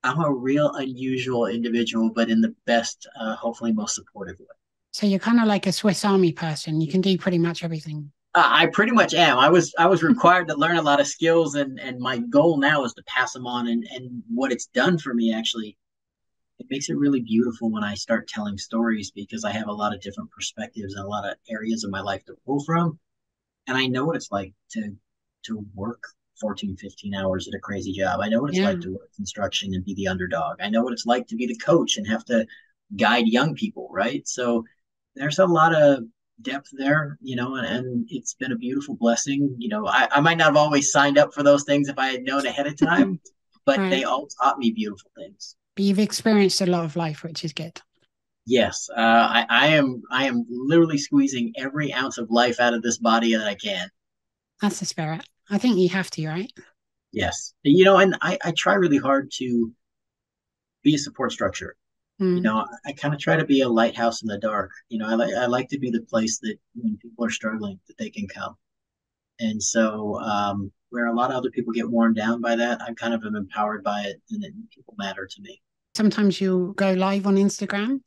I'm a real unusual individual, but in the best, uh, hopefully most supportive way. So you're kind of like a Swiss Army person. You can do pretty much everything. Uh, I pretty much am. I was I was required to learn a lot of skills, and and my goal now is to pass them on. And and what it's done for me actually, it makes it really beautiful when I start telling stories because I have a lot of different perspectives and a lot of areas of my life to pull from, and I know what it's like to to work 14, 15 hours at a crazy job. I know what it's yeah. like to work construction and be the underdog. I know what it's like to be the coach and have to guide young people, right? So there's a lot of depth there, you know, and, and it's been a beautiful blessing. You know, I, I might not have always signed up for those things if I had known ahead of time, but right. they all taught me beautiful things. But you've experienced a lot of life, which is good. Yes, uh, I, I am. I am literally squeezing every ounce of life out of this body that I can. That's the spirit. I think you have to, right? Yes. You know, and I, I try really hard to be a support structure. Mm. You know, I, I kind of try to be a lighthouse in the dark. You know, I like I like to be the place that when people are struggling, that they can come. And so, um, where a lot of other people get worn down by that, I kind of am empowered by it, and it, people matter to me. Sometimes you go live on Instagram.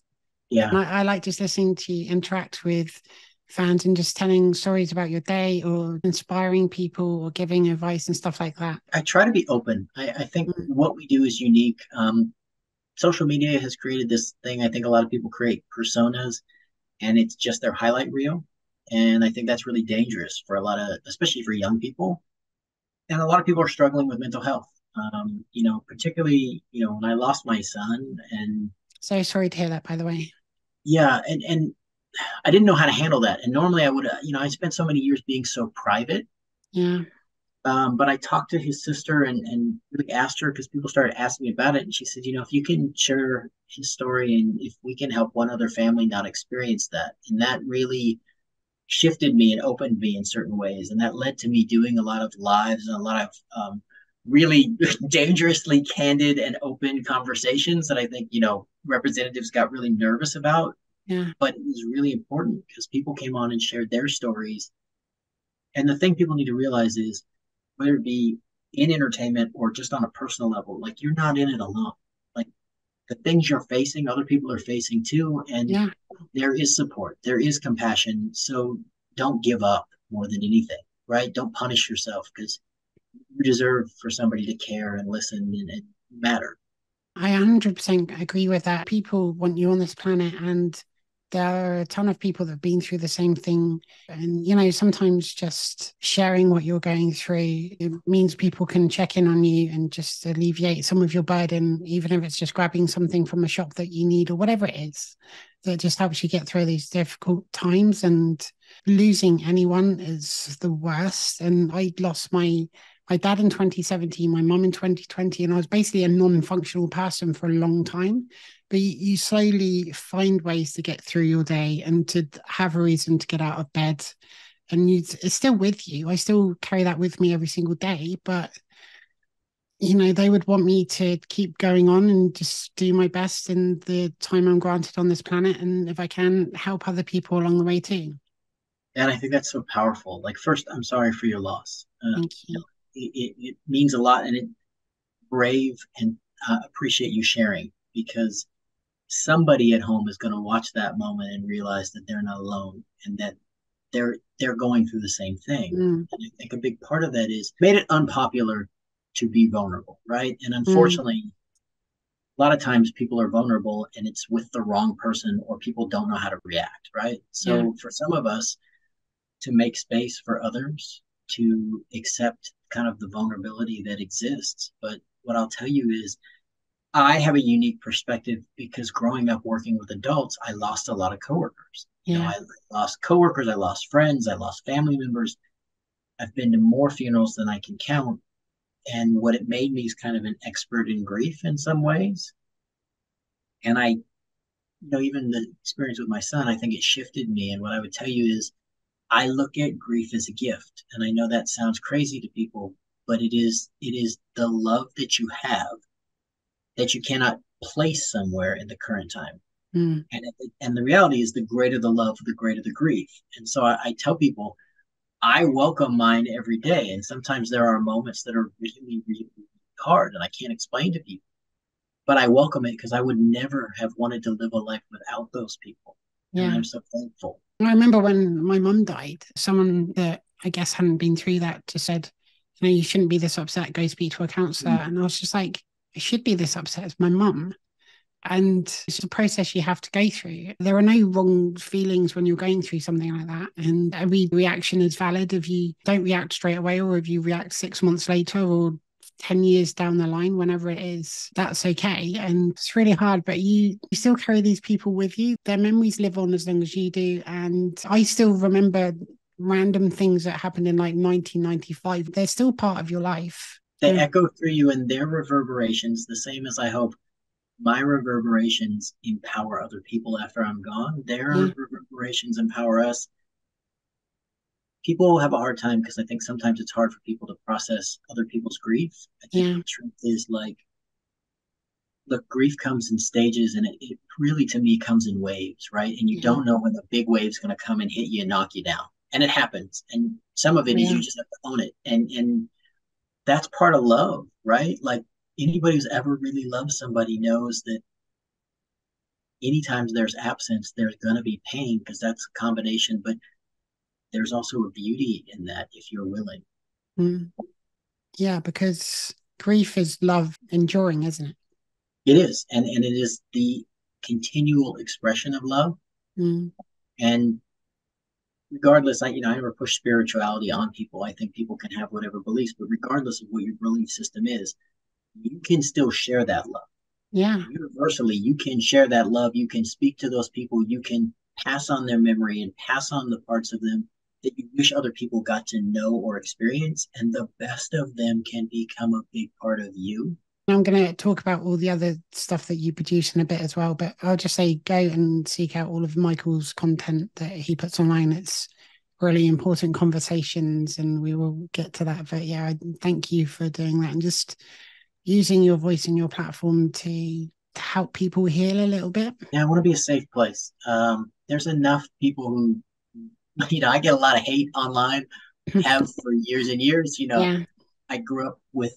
Yeah, I, I like just listening to you interact with fans and just telling stories about your day or inspiring people or giving advice and stuff like that? I try to be open. I, I think mm-hmm. what we do is unique. Um, social media has created this thing. I think a lot of people create personas and it's just their highlight reel. And I think that's really dangerous for a lot of, especially for young people. And a lot of people are struggling with mental health. Um, you know, particularly, you know, when I lost my son and so sorry to hear that, by the way. Yeah, and and I didn't know how to handle that. And normally I would, uh, you know, I spent so many years being so private. Yeah. Um, but I talked to his sister and, and really asked her because people started asking me about it. And she said, you know, if you can share his story and if we can help one other family not experience that. And that really shifted me and opened me in certain ways. And that led to me doing a lot of lives and a lot of um, really dangerously candid and open conversations that I think, you know, representatives got really nervous about yeah. But it was really important because people came on and shared their stories. And the thing people need to realize is whether it be in entertainment or just on a personal level, like you're not in it alone. Like the things you're facing, other people are facing too. And yeah. there is support, there is compassion. So don't give up more than anything, right? Don't punish yourself because you deserve for somebody to care and listen and, and matter. I 100% agree with that. People want you on this planet and there are a ton of people that have been through the same thing and you know sometimes just sharing what you're going through it means people can check in on you and just alleviate some of your burden even if it's just grabbing something from a shop that you need or whatever it is that just helps you get through these difficult times and losing anyone is the worst and i lost my my dad in 2017, my mum in 2020, and I was basically a non-functional person for a long time. But you, you, slowly find ways to get through your day and to have a reason to get out of bed. And you, it's still with you. I still carry that with me every single day. But you know, they would want me to keep going on and just do my best in the time I'm granted on this planet, and if I can, help other people along the way too. And I think that's so powerful. Like, first, I'm sorry for your loss. Uh, Thank you it, it means a lot and it brave and uh, appreciate you sharing because somebody at home is going to watch that moment and realize that they're not alone and that they're they're going through the same thing. Mm. And I think a big part of that is made it unpopular to be vulnerable, right? And mm. unfortunately, mm. a lot of times people are vulnerable and it's with the wrong person or people don't know how to react, right? So yeah. for some of us to make space for others to accept kind of the vulnerability that exists. But what I'll tell you is, I have a unique perspective because growing up working with adults, I lost a lot of coworkers. Yeah. You know, I lost coworkers, I lost friends, I lost family members. I've been to more funerals than I can count. And what it made me is kind of an expert in grief in some ways. And I, you know, even the experience with my son, I think it shifted me. And what I would tell you is I look at grief as a gift. And I know that sounds crazy to people, but it is it is the love that you have that you cannot place somewhere in the current time. Mm. And and the reality is the greater the love, the greater the grief. And so I, I tell people I welcome mine every day. And sometimes there are moments that are really, really hard and I can't explain to people. But I welcome it because I would never have wanted to live a life without those people. Yeah. And I'm so thankful. I remember when my mum died, someone that I guess hadn't been through that just said, you know, you shouldn't be this upset, go speak to a counselor. Mm-hmm. And I was just like, I should be this upset as my mum. And it's a process you have to go through. There are no wrong feelings when you're going through something like that. And every reaction is valid if you don't react straight away or if you react six months later or 10 years down the line, whenever it is, that's okay. And it's really hard, but you, you still carry these people with you. Their memories live on as long as you do. And I still remember random things that happened in like 1995. They're still part of your life. They yeah. echo through you and their reverberations, the same as I hope my reverberations empower other people after I'm gone. Their mm. reverberations empower us. People have a hard time because I think sometimes it's hard for people to process other people's grief. I think yeah. the truth is like, look, grief comes in stages and it, it really to me comes in waves, right? And you yeah. don't know when the big wave's going to come and hit you and knock you down. And it happens. And some of it yeah. is you just have to own it. And, and that's part of love, right? Like anybody who's ever really loved somebody knows that anytime there's absence, there's going to be pain because that's a combination, but there's also a beauty in that if you're willing. Mm. Yeah, because grief is love enduring, isn't it? It is. And, and it is the continual expression of love. Mm. And regardless, I you know I never push spirituality on people. I think people can have whatever beliefs, but regardless of what your belief system is, you can still share that love. Yeah. Universally, you can share that love. You can speak to those people. You can pass on their memory and pass on the parts of them that you wish other people got to know or experience. And the best of them can become a big part of you. I'm going to talk about all the other stuff that you produce in a bit as well, but I'll just say go and seek out all of Michael's content that he puts online. It's really important conversations, and we will get to that. But yeah, I thank you for doing that and just using your voice and your platform to, to help people heal a little bit? Yeah, I want to be a safe place. Um, there's enough people who, you know, I get a lot of hate online, have for years and years. You know, yeah. I grew up with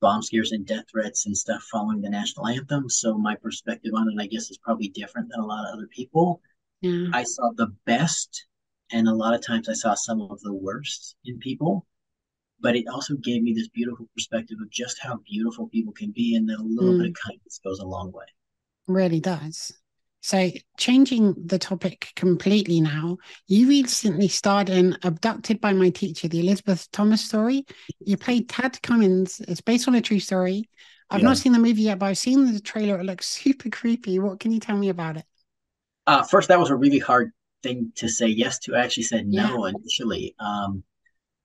bomb scares and death threats and stuff following the national anthem. So my perspective on it, I guess, is probably different than a lot of other people. Yeah. I saw the best, and a lot of times I saw some of the worst in people but it also gave me this beautiful perspective of just how beautiful people can be and that a little mm. bit of kindness goes a long way really does so changing the topic completely now you recently starred in abducted by my teacher the elizabeth thomas story. You played tad cummins. It's based on a true story. I've yeah. not seen the movie yet but i've seen the trailer. It looks super creepy. What can you tell me about it? Uh, first that was a really hard thing to say yes to. I actually said no yeah. initially. Um,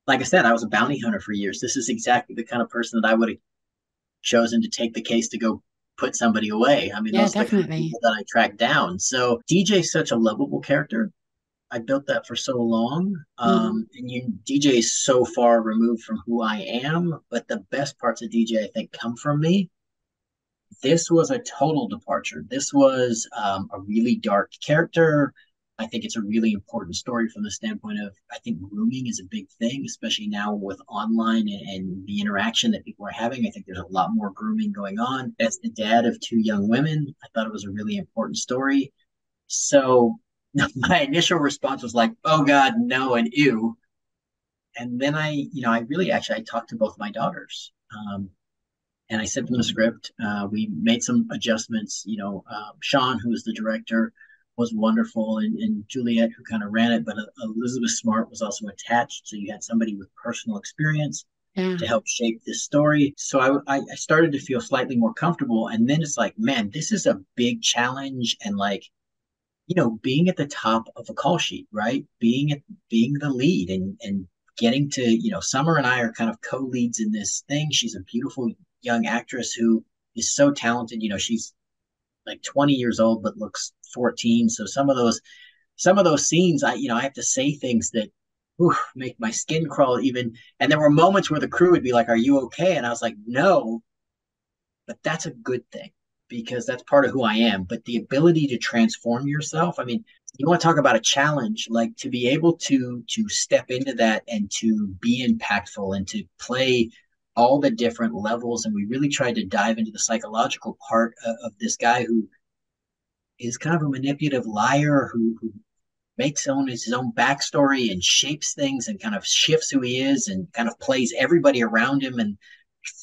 like I said, I was a bounty hunter for years. This is exactly the kind of person that I would have chosen to take the case to go put somebody away. I mean, yeah, those definitely that I tracked down. So DJ is such a lovable character. I built that for so long. Mm. Um, and you DJ is so far removed from who I am, but the best parts of DJ I think come from me. This was a total departure. This was um, a really dark character. I think it's a really important story from the standpoint of I think grooming is a big thing, especially now with online and, and, the interaction that people are having. I think there's a lot more grooming going on. As the dad of two young women, I thought it was a really important story. So my initial response was like, "Oh God, no!" and "Ew." And then I, you know, I really actually I talked to both my daughters. Um, and I sent them the script. Uh, we made some adjustments. You know, uh, Sean, who is the director, was wonderful, and, and Juliet, who kind of ran it, but uh, Elizabeth Smart was also attached. So you had somebody with personal experience yeah. to help shape this story. So I, I started to feel slightly more comfortable. And then it's like, man, this is a big challenge. And like, you know, being at the top of a call sheet, right? Being at being the lead and and getting to, you know, Summer and I are kind of co-leads in this thing. She's a beautiful young actress who is so talented. You know, she's like 20 years old but looks 14 so some of those some of those scenes i you know i have to say things that whew, make my skin crawl even and there were moments where the crew would be like are you okay and i was like no but that's a good thing because that's part of who I am. But the ability to transform yourself, I mean, you want to talk about a challenge, like to be able to to step into that and to be impactful and to play all the different levels. And we really tried to dive into the psychological part of, of this guy who is kind of a manipulative liar who, who makes own his own backstory and shapes things and kind of shifts who he is and kind of plays everybody around him and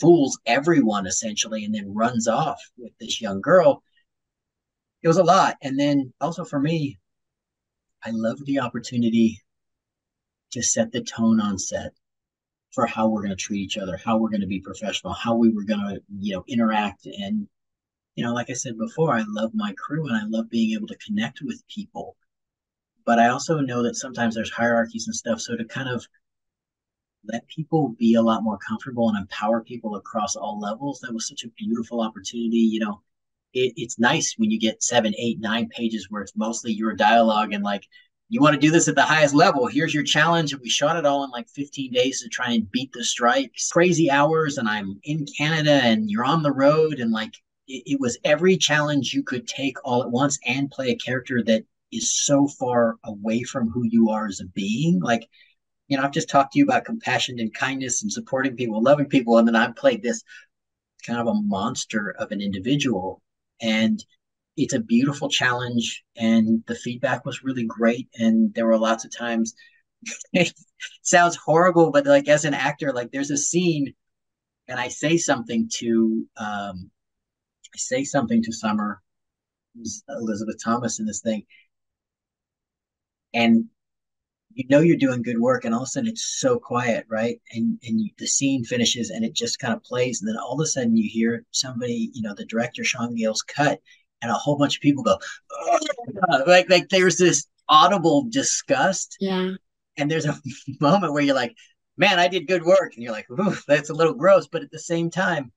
fools everyone essentially and then runs off with this young girl. It was a lot. And then also for me i love the opportunity to set the tone on set for how we're going to treat each other how we're going to be professional how we were going to you know interact and you know like i said before i love my crew and i love being able to connect with people but i also know that sometimes there's hierarchies and stuff so to kind of let people be a lot more comfortable and empower people across all levels. That was such a beautiful opportunity. You know, it, it's nice when you get seven, eight, nine pages where it's mostly your dialogue and like, you want to do this at the highest level. Here's your challenge. And we shot it all in like 15 days to try and beat the strikes. Crazy hours, and I'm in Canada and you're on the road. And like, it, it was every challenge you could take all at once and play a character that is so far away from who you are as a being. Like, you know, I've just talked to you about compassion and kindness and supporting people, loving people, and then I've played this kind of a monster of an individual. And it's a beautiful challenge, and the feedback was really great. And there were lots of times it sounds horrible, but like as an actor, like there's a scene, and I say something to um, I say something to Summer, Elizabeth Thomas in this thing, and you know you're doing good work and all of a sudden it's so quiet right? And and you, the scene finishes and it just kind of plays and then all of a sudden you hear somebody you know the director sean gale's cut and a whole bunch of people go like like there's this audible disgust. Yeah. And there's a moment where you're like man i did good work. And you're like that's a little gross but at the same time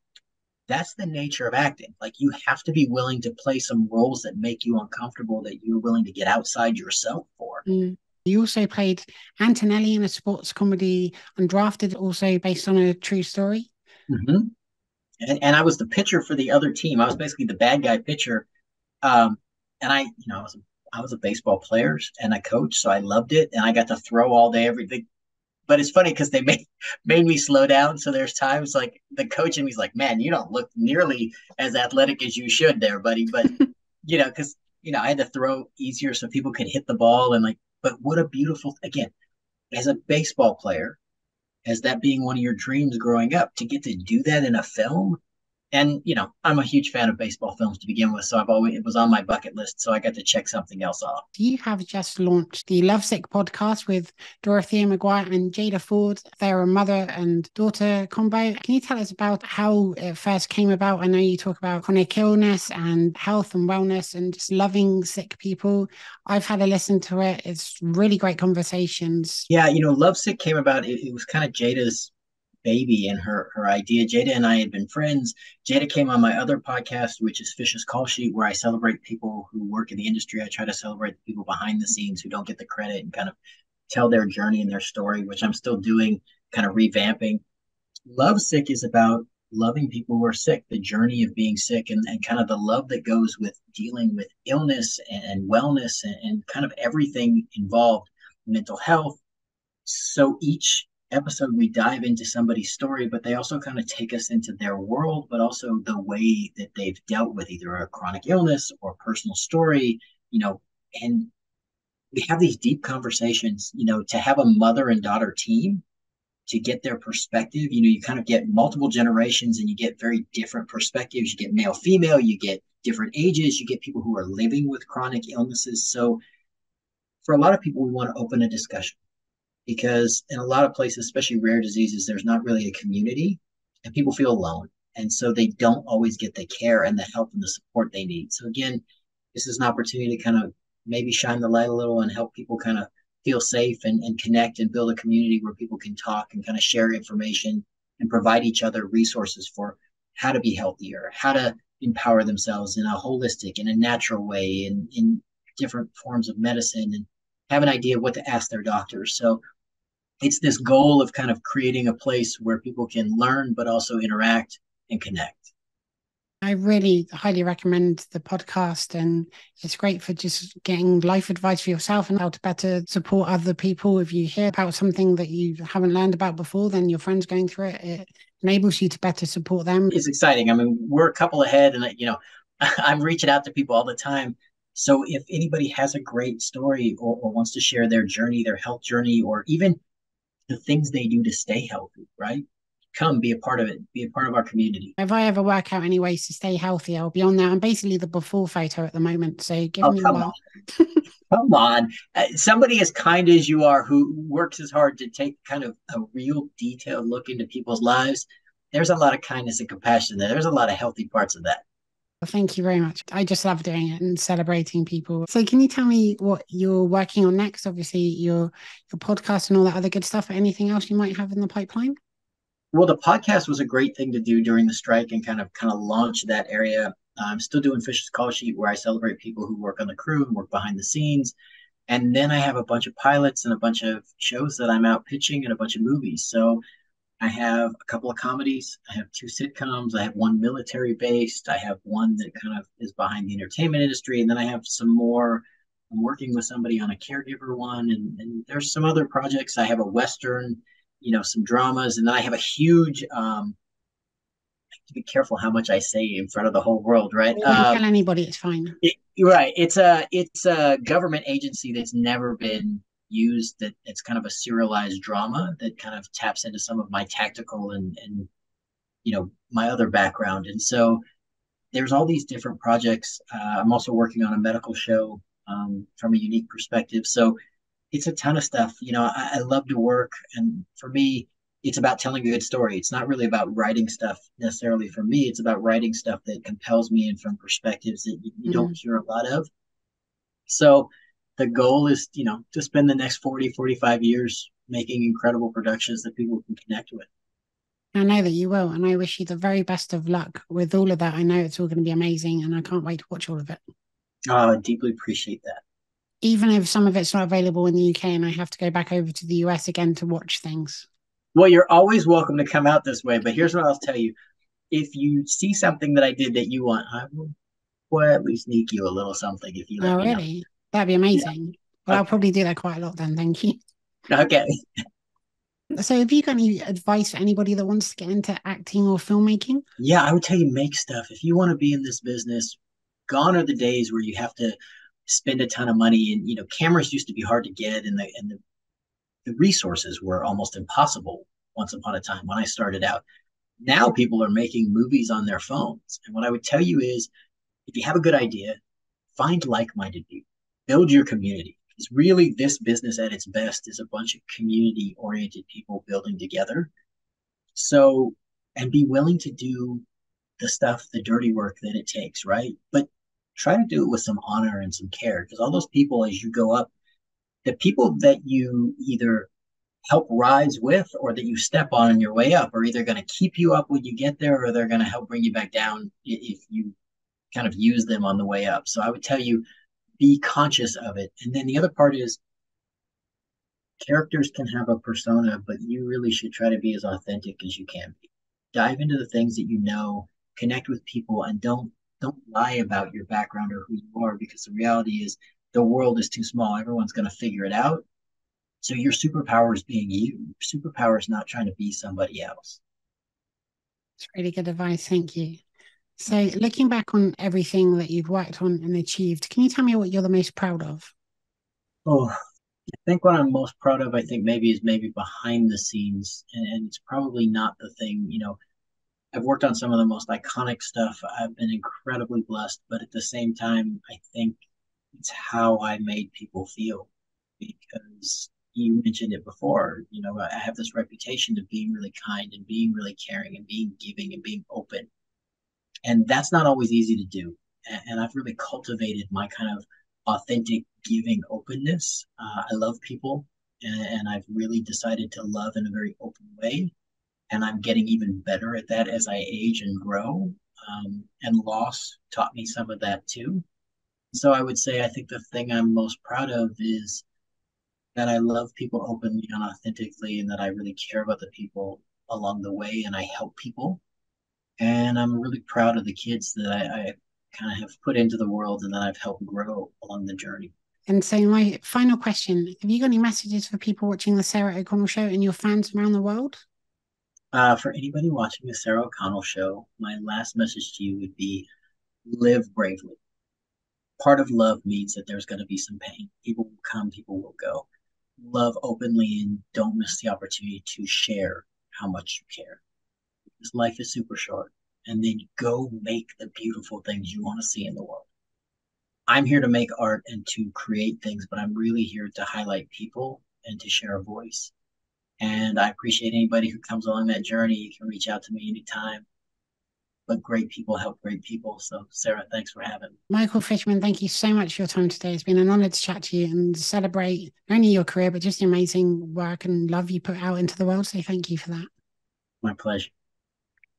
that's the nature of acting like you have to be willing to play some roles that make you uncomfortable that you're willing to get outside yourself for mm. You also played Antonelli in a sports comedy Undrafted, also based on a true story. Mm-hmm. And, and I was the pitcher for the other team. I was basically the bad guy pitcher. Um, and I, you know, I was, I was a baseball player and a coach, so I loved it. And I got to throw all day, everything. But it's funny because they made made me slow down. So there's times like the coach and me's like, "Man, you don't look nearly as athletic as you should, there, buddy." But you know, because you know, I had to throw easier so people could hit the ball and like but what a beautiful, again, as a baseball player, as that being one of your dreams growing up, to get to do that in a film and you know i'm a huge fan of baseball films to begin with so i've always it was on my bucket list so i got to check something else off. You have just launched the lovesick podcast with dorothea mcguire and jada ford they're a mother and daughter combo. Can you tell us about how it first came about? I know you talk about chronic illness and health and wellness and just loving sick people. I've had a listen to it. It's really great conversations. Yeah you know lovesick came about it, it was kind of jada's baby and her her idea. Jada and I had been friends. Jada came on my other podcast, which is Fish's Call Sheet, where I celebrate people who work in the industry. I try to celebrate the people behind the scenes who don't get the credit and kind of tell their journey and their story, which I'm still doing, kind of revamping. Love Sick is about loving people who are sick, the journey of being sick, and, and kind of the love that goes with dealing with illness and, wellness and, and kind of everything involved, mental health. So each episode we dive into somebody's story but they also kind of take us into their world but also the way that they've dealt with either a chronic illness or personal story you know and we have these deep conversations you know to have a mother and daughter team to get their perspective you know you kind of get multiple generations and you get very different perspectives. You get male female you get different ages you get people who are living with chronic illnesses. So for a lot of people we want to open a discussion because in a lot of places, especially rare diseases, there's not really a community and people feel alone. And so they don't always get the care and the help and the support they need. So again, this is an opportunity to kind of maybe shine the light a little and help people kind of feel safe and, and connect and build a community where people can talk and kind of share information and provide each other resources for how to be healthier, how to empower themselves in a holistic, in a natural way, in, in different forms of medicine and have an idea of what to ask their doctors. So it's this goal of kind of creating a place where people can learn but also interact and connect I really highly recommend the podcast, and it's great for just getting life advice for yourself and how to better support other people. If you hear about something that you haven't learned about before, then your friends going through it, it enables you to better support them. It's exciting. I mean, we're a couple ahead, and you know, I'm reaching out to people all the time. So if anybody has a great story or, or wants to share their journey, their health journey, or even the things they do to stay healthy, right? come be a part of it, be a part of our community. If I ever work out any ways to stay healthy, I'll be on there. I'm basically the before photo at the moment. So give oh, me come a on. come on. Uh, somebody as kind as you are who works as hard to take kind of a real detailed look into people's lives. There's a lot of kindness and compassion there. There's a lot of healthy parts of that. Thank you very much. I just love doing it and celebrating people. So, can you tell me what you're working on next? Obviously, your your podcast and all that other good stuff. Anything else you might have in the pipeline? well, the podcast was a great thing to do during the strike and kind of kind of launch that area. I'm still doing Fish's Call Sheet, where I celebrate people who work on the crew and work behind the scenes. And then I have a bunch of pilots and a bunch of shows that I'm out pitching and a bunch of movies. So I have a couple of comedies. I have two sitcoms. I have one military based. I have one that kind of is behind the entertainment industry. And then I have some more. I'm working with somebody on a caregiver one. And, and there's some other projects. I have a Western you know some dramas and then i have a huge um I have to be careful how much i say in front of the whole world right um, tell anybody it's fine it, right it's a it's a government agency that's never been used that it's kind of a serialized drama that kind of taps into some of my tactical and and you know my other background and so there's all these different projects uh, i'm also working on a medical show um, from a unique perspective so it's a ton of stuff. You know, I, I love to work, and for me, it's about telling a good story. It's not really about writing stuff necessarily for me. It's about writing stuff that compels me and from perspectives that you, you mm-hmm. don't hear a lot of. So the goal is, you know, to spend the next 40, 45 years making incredible productions that people can connect with. I know that you will, and I wish you the very best of luck with all of that. I know it's all going to be amazing, and I can't wait to watch all of it. Oh, I deeply appreciate that even if some of it's not available in the UK and I have to go back over to the US again to watch things? Well, you're always welcome to come out this way, but here's what I'll tell you. If you see something that I did that you want, I will quietly sneak you a little something if you Oh, really? Know. That'd be amazing. Yeah. Well, okay. I'll probably do that quite a lot then. Thank you. Okay. So, have you got any advice for anybody that wants to get into acting or filmmaking? Yeah, I would tell you make stuff. If you want to be in this business, gone are the days where you have to spend a ton of money and you know cameras used to be hard to get and the and the, the resources were almost impossible once upon a time when I started out. Now people are making movies on their phones. And what I would tell you is if you have a good idea, find like-minded people. Build your community. Because really this business at its best is a bunch of community-oriented people building together. So and be willing to do the stuff, the dirty work that it takes, right? But try to do it with some honor and some care because all those people as you go up the people that you either help rise with or that you step on on your way up are either going to keep you up when you get there or they're going to help bring you back down if you kind of use them on the way up so i would tell you be conscious of it and then the other part is characters can have a persona but you really should try to be as authentic as you can be dive into the things that you know connect with people and don't don't lie about your background or who you are because the reality is the world is too small. Everyone's going to figure it out. So your superpower is being you. Your superpower is not trying to be somebody else. It's really good advice. Thank you. So, looking back on everything that you've worked on and achieved, can you tell me what you're the most proud of? Oh, I think what I'm most proud of, I think maybe is maybe behind the scenes, and, and it's probably not the thing. You know, I've worked on some of the most iconic stuff. I've been incredibly blessed, but at the same time, I think it's how I made people feel because you mentioned it before. You know, I have this reputation of being really kind and being really caring and being giving and being open. And that's not always easy to do. And I've really cultivated my kind of authentic giving openness. Uh, I love people and, and I've really decided to love in a very open way and I'm getting even better at that as I age and grow. Um, and loss taught me some of that too. So I would say I think the thing I'm most proud of is that I love people openly and authentically, and that I really care about the people along the way, and I help people. And I'm really proud of the kids that I, I kind of have put into the world and that I've helped grow along the journey. And so, my final question Have you got any messages for people watching the Sarah O'Connell show and your fans around the world? Uh, for anybody watching the Sarah O'Connell show, my last message to you would be live bravely. Part of love means that there's going to be some pain. People will come, people will go. Love openly and don't miss the opportunity to share how much you care. Because life is super short. And then go make the beautiful things you want to see in the world. I'm here to make art and to create things, but I'm really here to highlight people and to share a voice. And I appreciate anybody who comes along that journey. You can reach out to me anytime. But great people help great people. So, Sarah, thanks for having me. Michael Fishman, thank you so much for your time today. It's been an honor to chat to you and celebrate not only your career, but just the amazing work and love you put out into the world. So, thank you for that. My pleasure.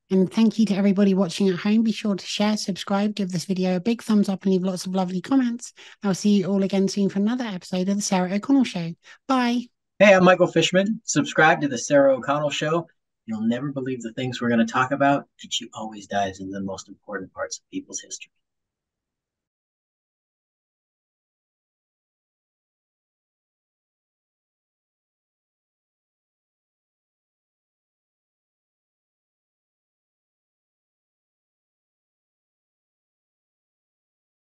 And thank you to everybody watching at home. Be sure to share, subscribe, give this video a big thumbs up, and leave lots of lovely comments. I'll see you all again soon for another episode of The Sarah O'Connell Show. Bye. Hey, I'm Michael Fishman. Subscribe to The Sarah O'Connell Show. You'll never believe the things we're going to talk about, and she always dives into the most important parts of people's history.